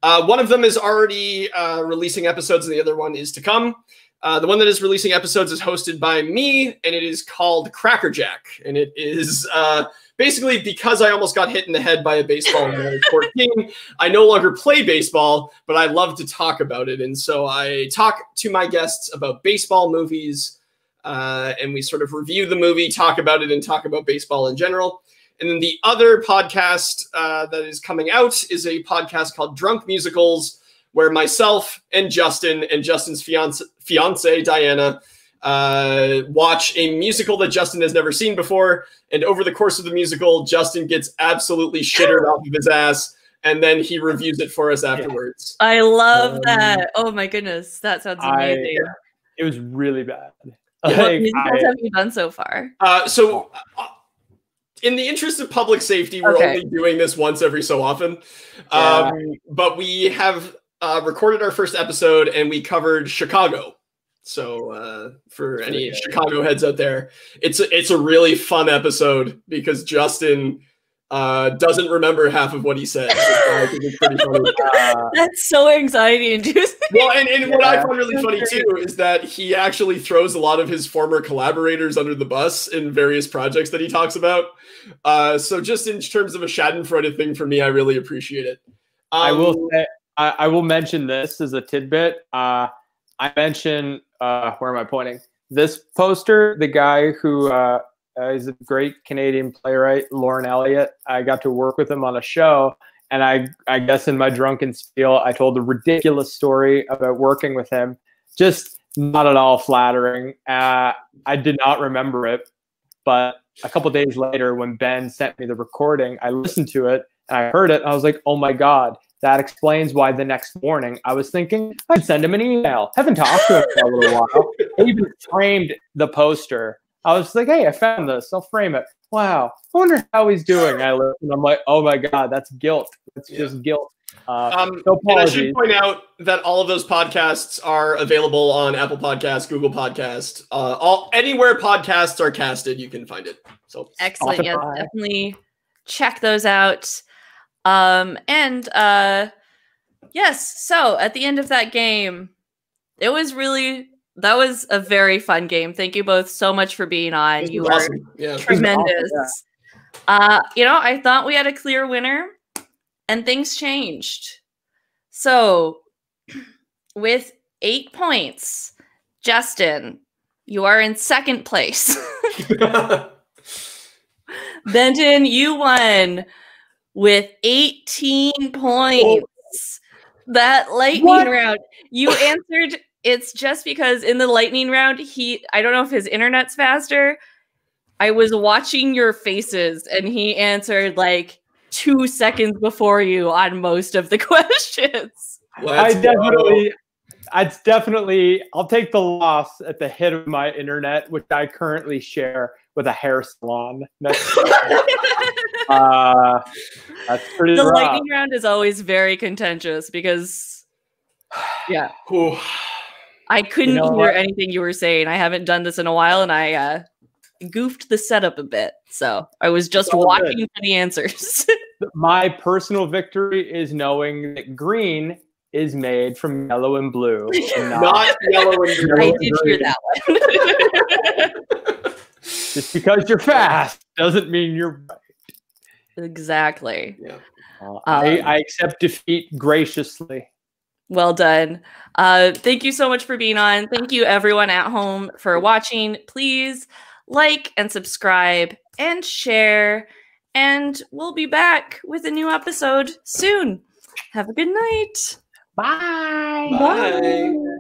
Uh, one of them is already uh, releasing episodes, and the other one is to come. Uh, the one that is releasing episodes is hosted by me, and it is called Crackerjack. And it is uh, basically because I almost got hit in the head by a baseball when I was 14. I no longer play baseball, but I love to talk about it. And so I talk to my guests about baseball movies, uh, and we sort of review the movie, talk about it, and talk about baseball in general. And then the other podcast uh, that is coming out is a podcast called Drunk Musicals, where myself and Justin and Justin's fiance, fiance Diana uh, watch a musical that Justin has never seen before. And over the course of the musical, Justin gets absolutely shittered off of his ass, and then he reviews it for us afterwards. I love Um, that. Oh my goodness. That sounds I- amazing. It was really bad. what Like, musicals I- have you done so far? Uh, so, uh, in the interest of public safety, we're Okay. only doing this once every so often. Um, but we have uh, recorded our first episode and we covered Chicago. So uh, for any Yeah. Chicago heads out there, it's a, it's a really fun episode because Justin uh, doesn't remember half of what he said. So I think it's pretty funny. uh, That's so anxiety inducing. Well, and, and what I find really funny too is that he actually throws a lot of his former collaborators under the bus in various projects that he talks about. Uh, so just in terms of a Schadenfreude thing for me, I really appreciate it. I Um, will say, I, I will mention this as a tidbit. Uh, I mention uh, where am I pointing? This poster, the guy who uh, is a great Canadian playwright, Lorne Elliott. I got to work with him on a show, and I, I guess in my drunken spiel, I told a ridiculous story about working with him. Just not at all flattering. Uh, I did not remember it, but a couple days later, when Ben sent me the recording, I listened to it and I heard it. I was like, oh my god, that explains why the next morning I was thinking I'd send him an email. Haven't talked to him for a little while. I even framed the poster. I was like, hey, I found this. I'll frame it. Wow. I wonder how he's doing. I listen. I'm like, oh my god, that's guilt. That's Yeah. just guilt. Uh, Um, so and I should point out that all of those podcasts are available on Apple Podcasts, Google Podcast, uh, all anywhere podcasts are casted, you can find it. So Excellent. Yes, Spotify. definitely check those out. Um, and uh, yes, so at the end of that game, it was really that was a very fun game. Thank you both so much for being on. You was were awesome. Yeah. tremendous. Uh, you know, I thought we had a clear winner, and things changed. So, with eight points, Justin, you are in second place. Benton, you won with 18 points. That lightning What? round, you answered. It's just because in the lightning round, he, I don't know if his internet's faster. I was watching your faces and he answered like two seconds before you on most of the questions. Let's I definitely, I'd definitely, I'll take the loss at the hit of my internet, which I currently share with a hair salon. That's, uh, that's pretty the rough. lightning round is always very contentious because, yeah. Whew. I couldn't know hear what? anything you were saying. I haven't done this in a while, and I uh, goofed the setup a bit. So I was just all good. watching for the answers. My personal victory is knowing that green is made from yellow and blue. and not- Not yellow and green. I did hear that one. Just because you're fast doesn't mean you're right. exactly. Yeah. Uh, I, Um, I accept defeat graciously. Well done. Uh, thank you so much for being on. Thank you, everyone at home, for watching. Please like and subscribe and share. And we'll be back with a new episode soon. Have a good night. Bye. Bye.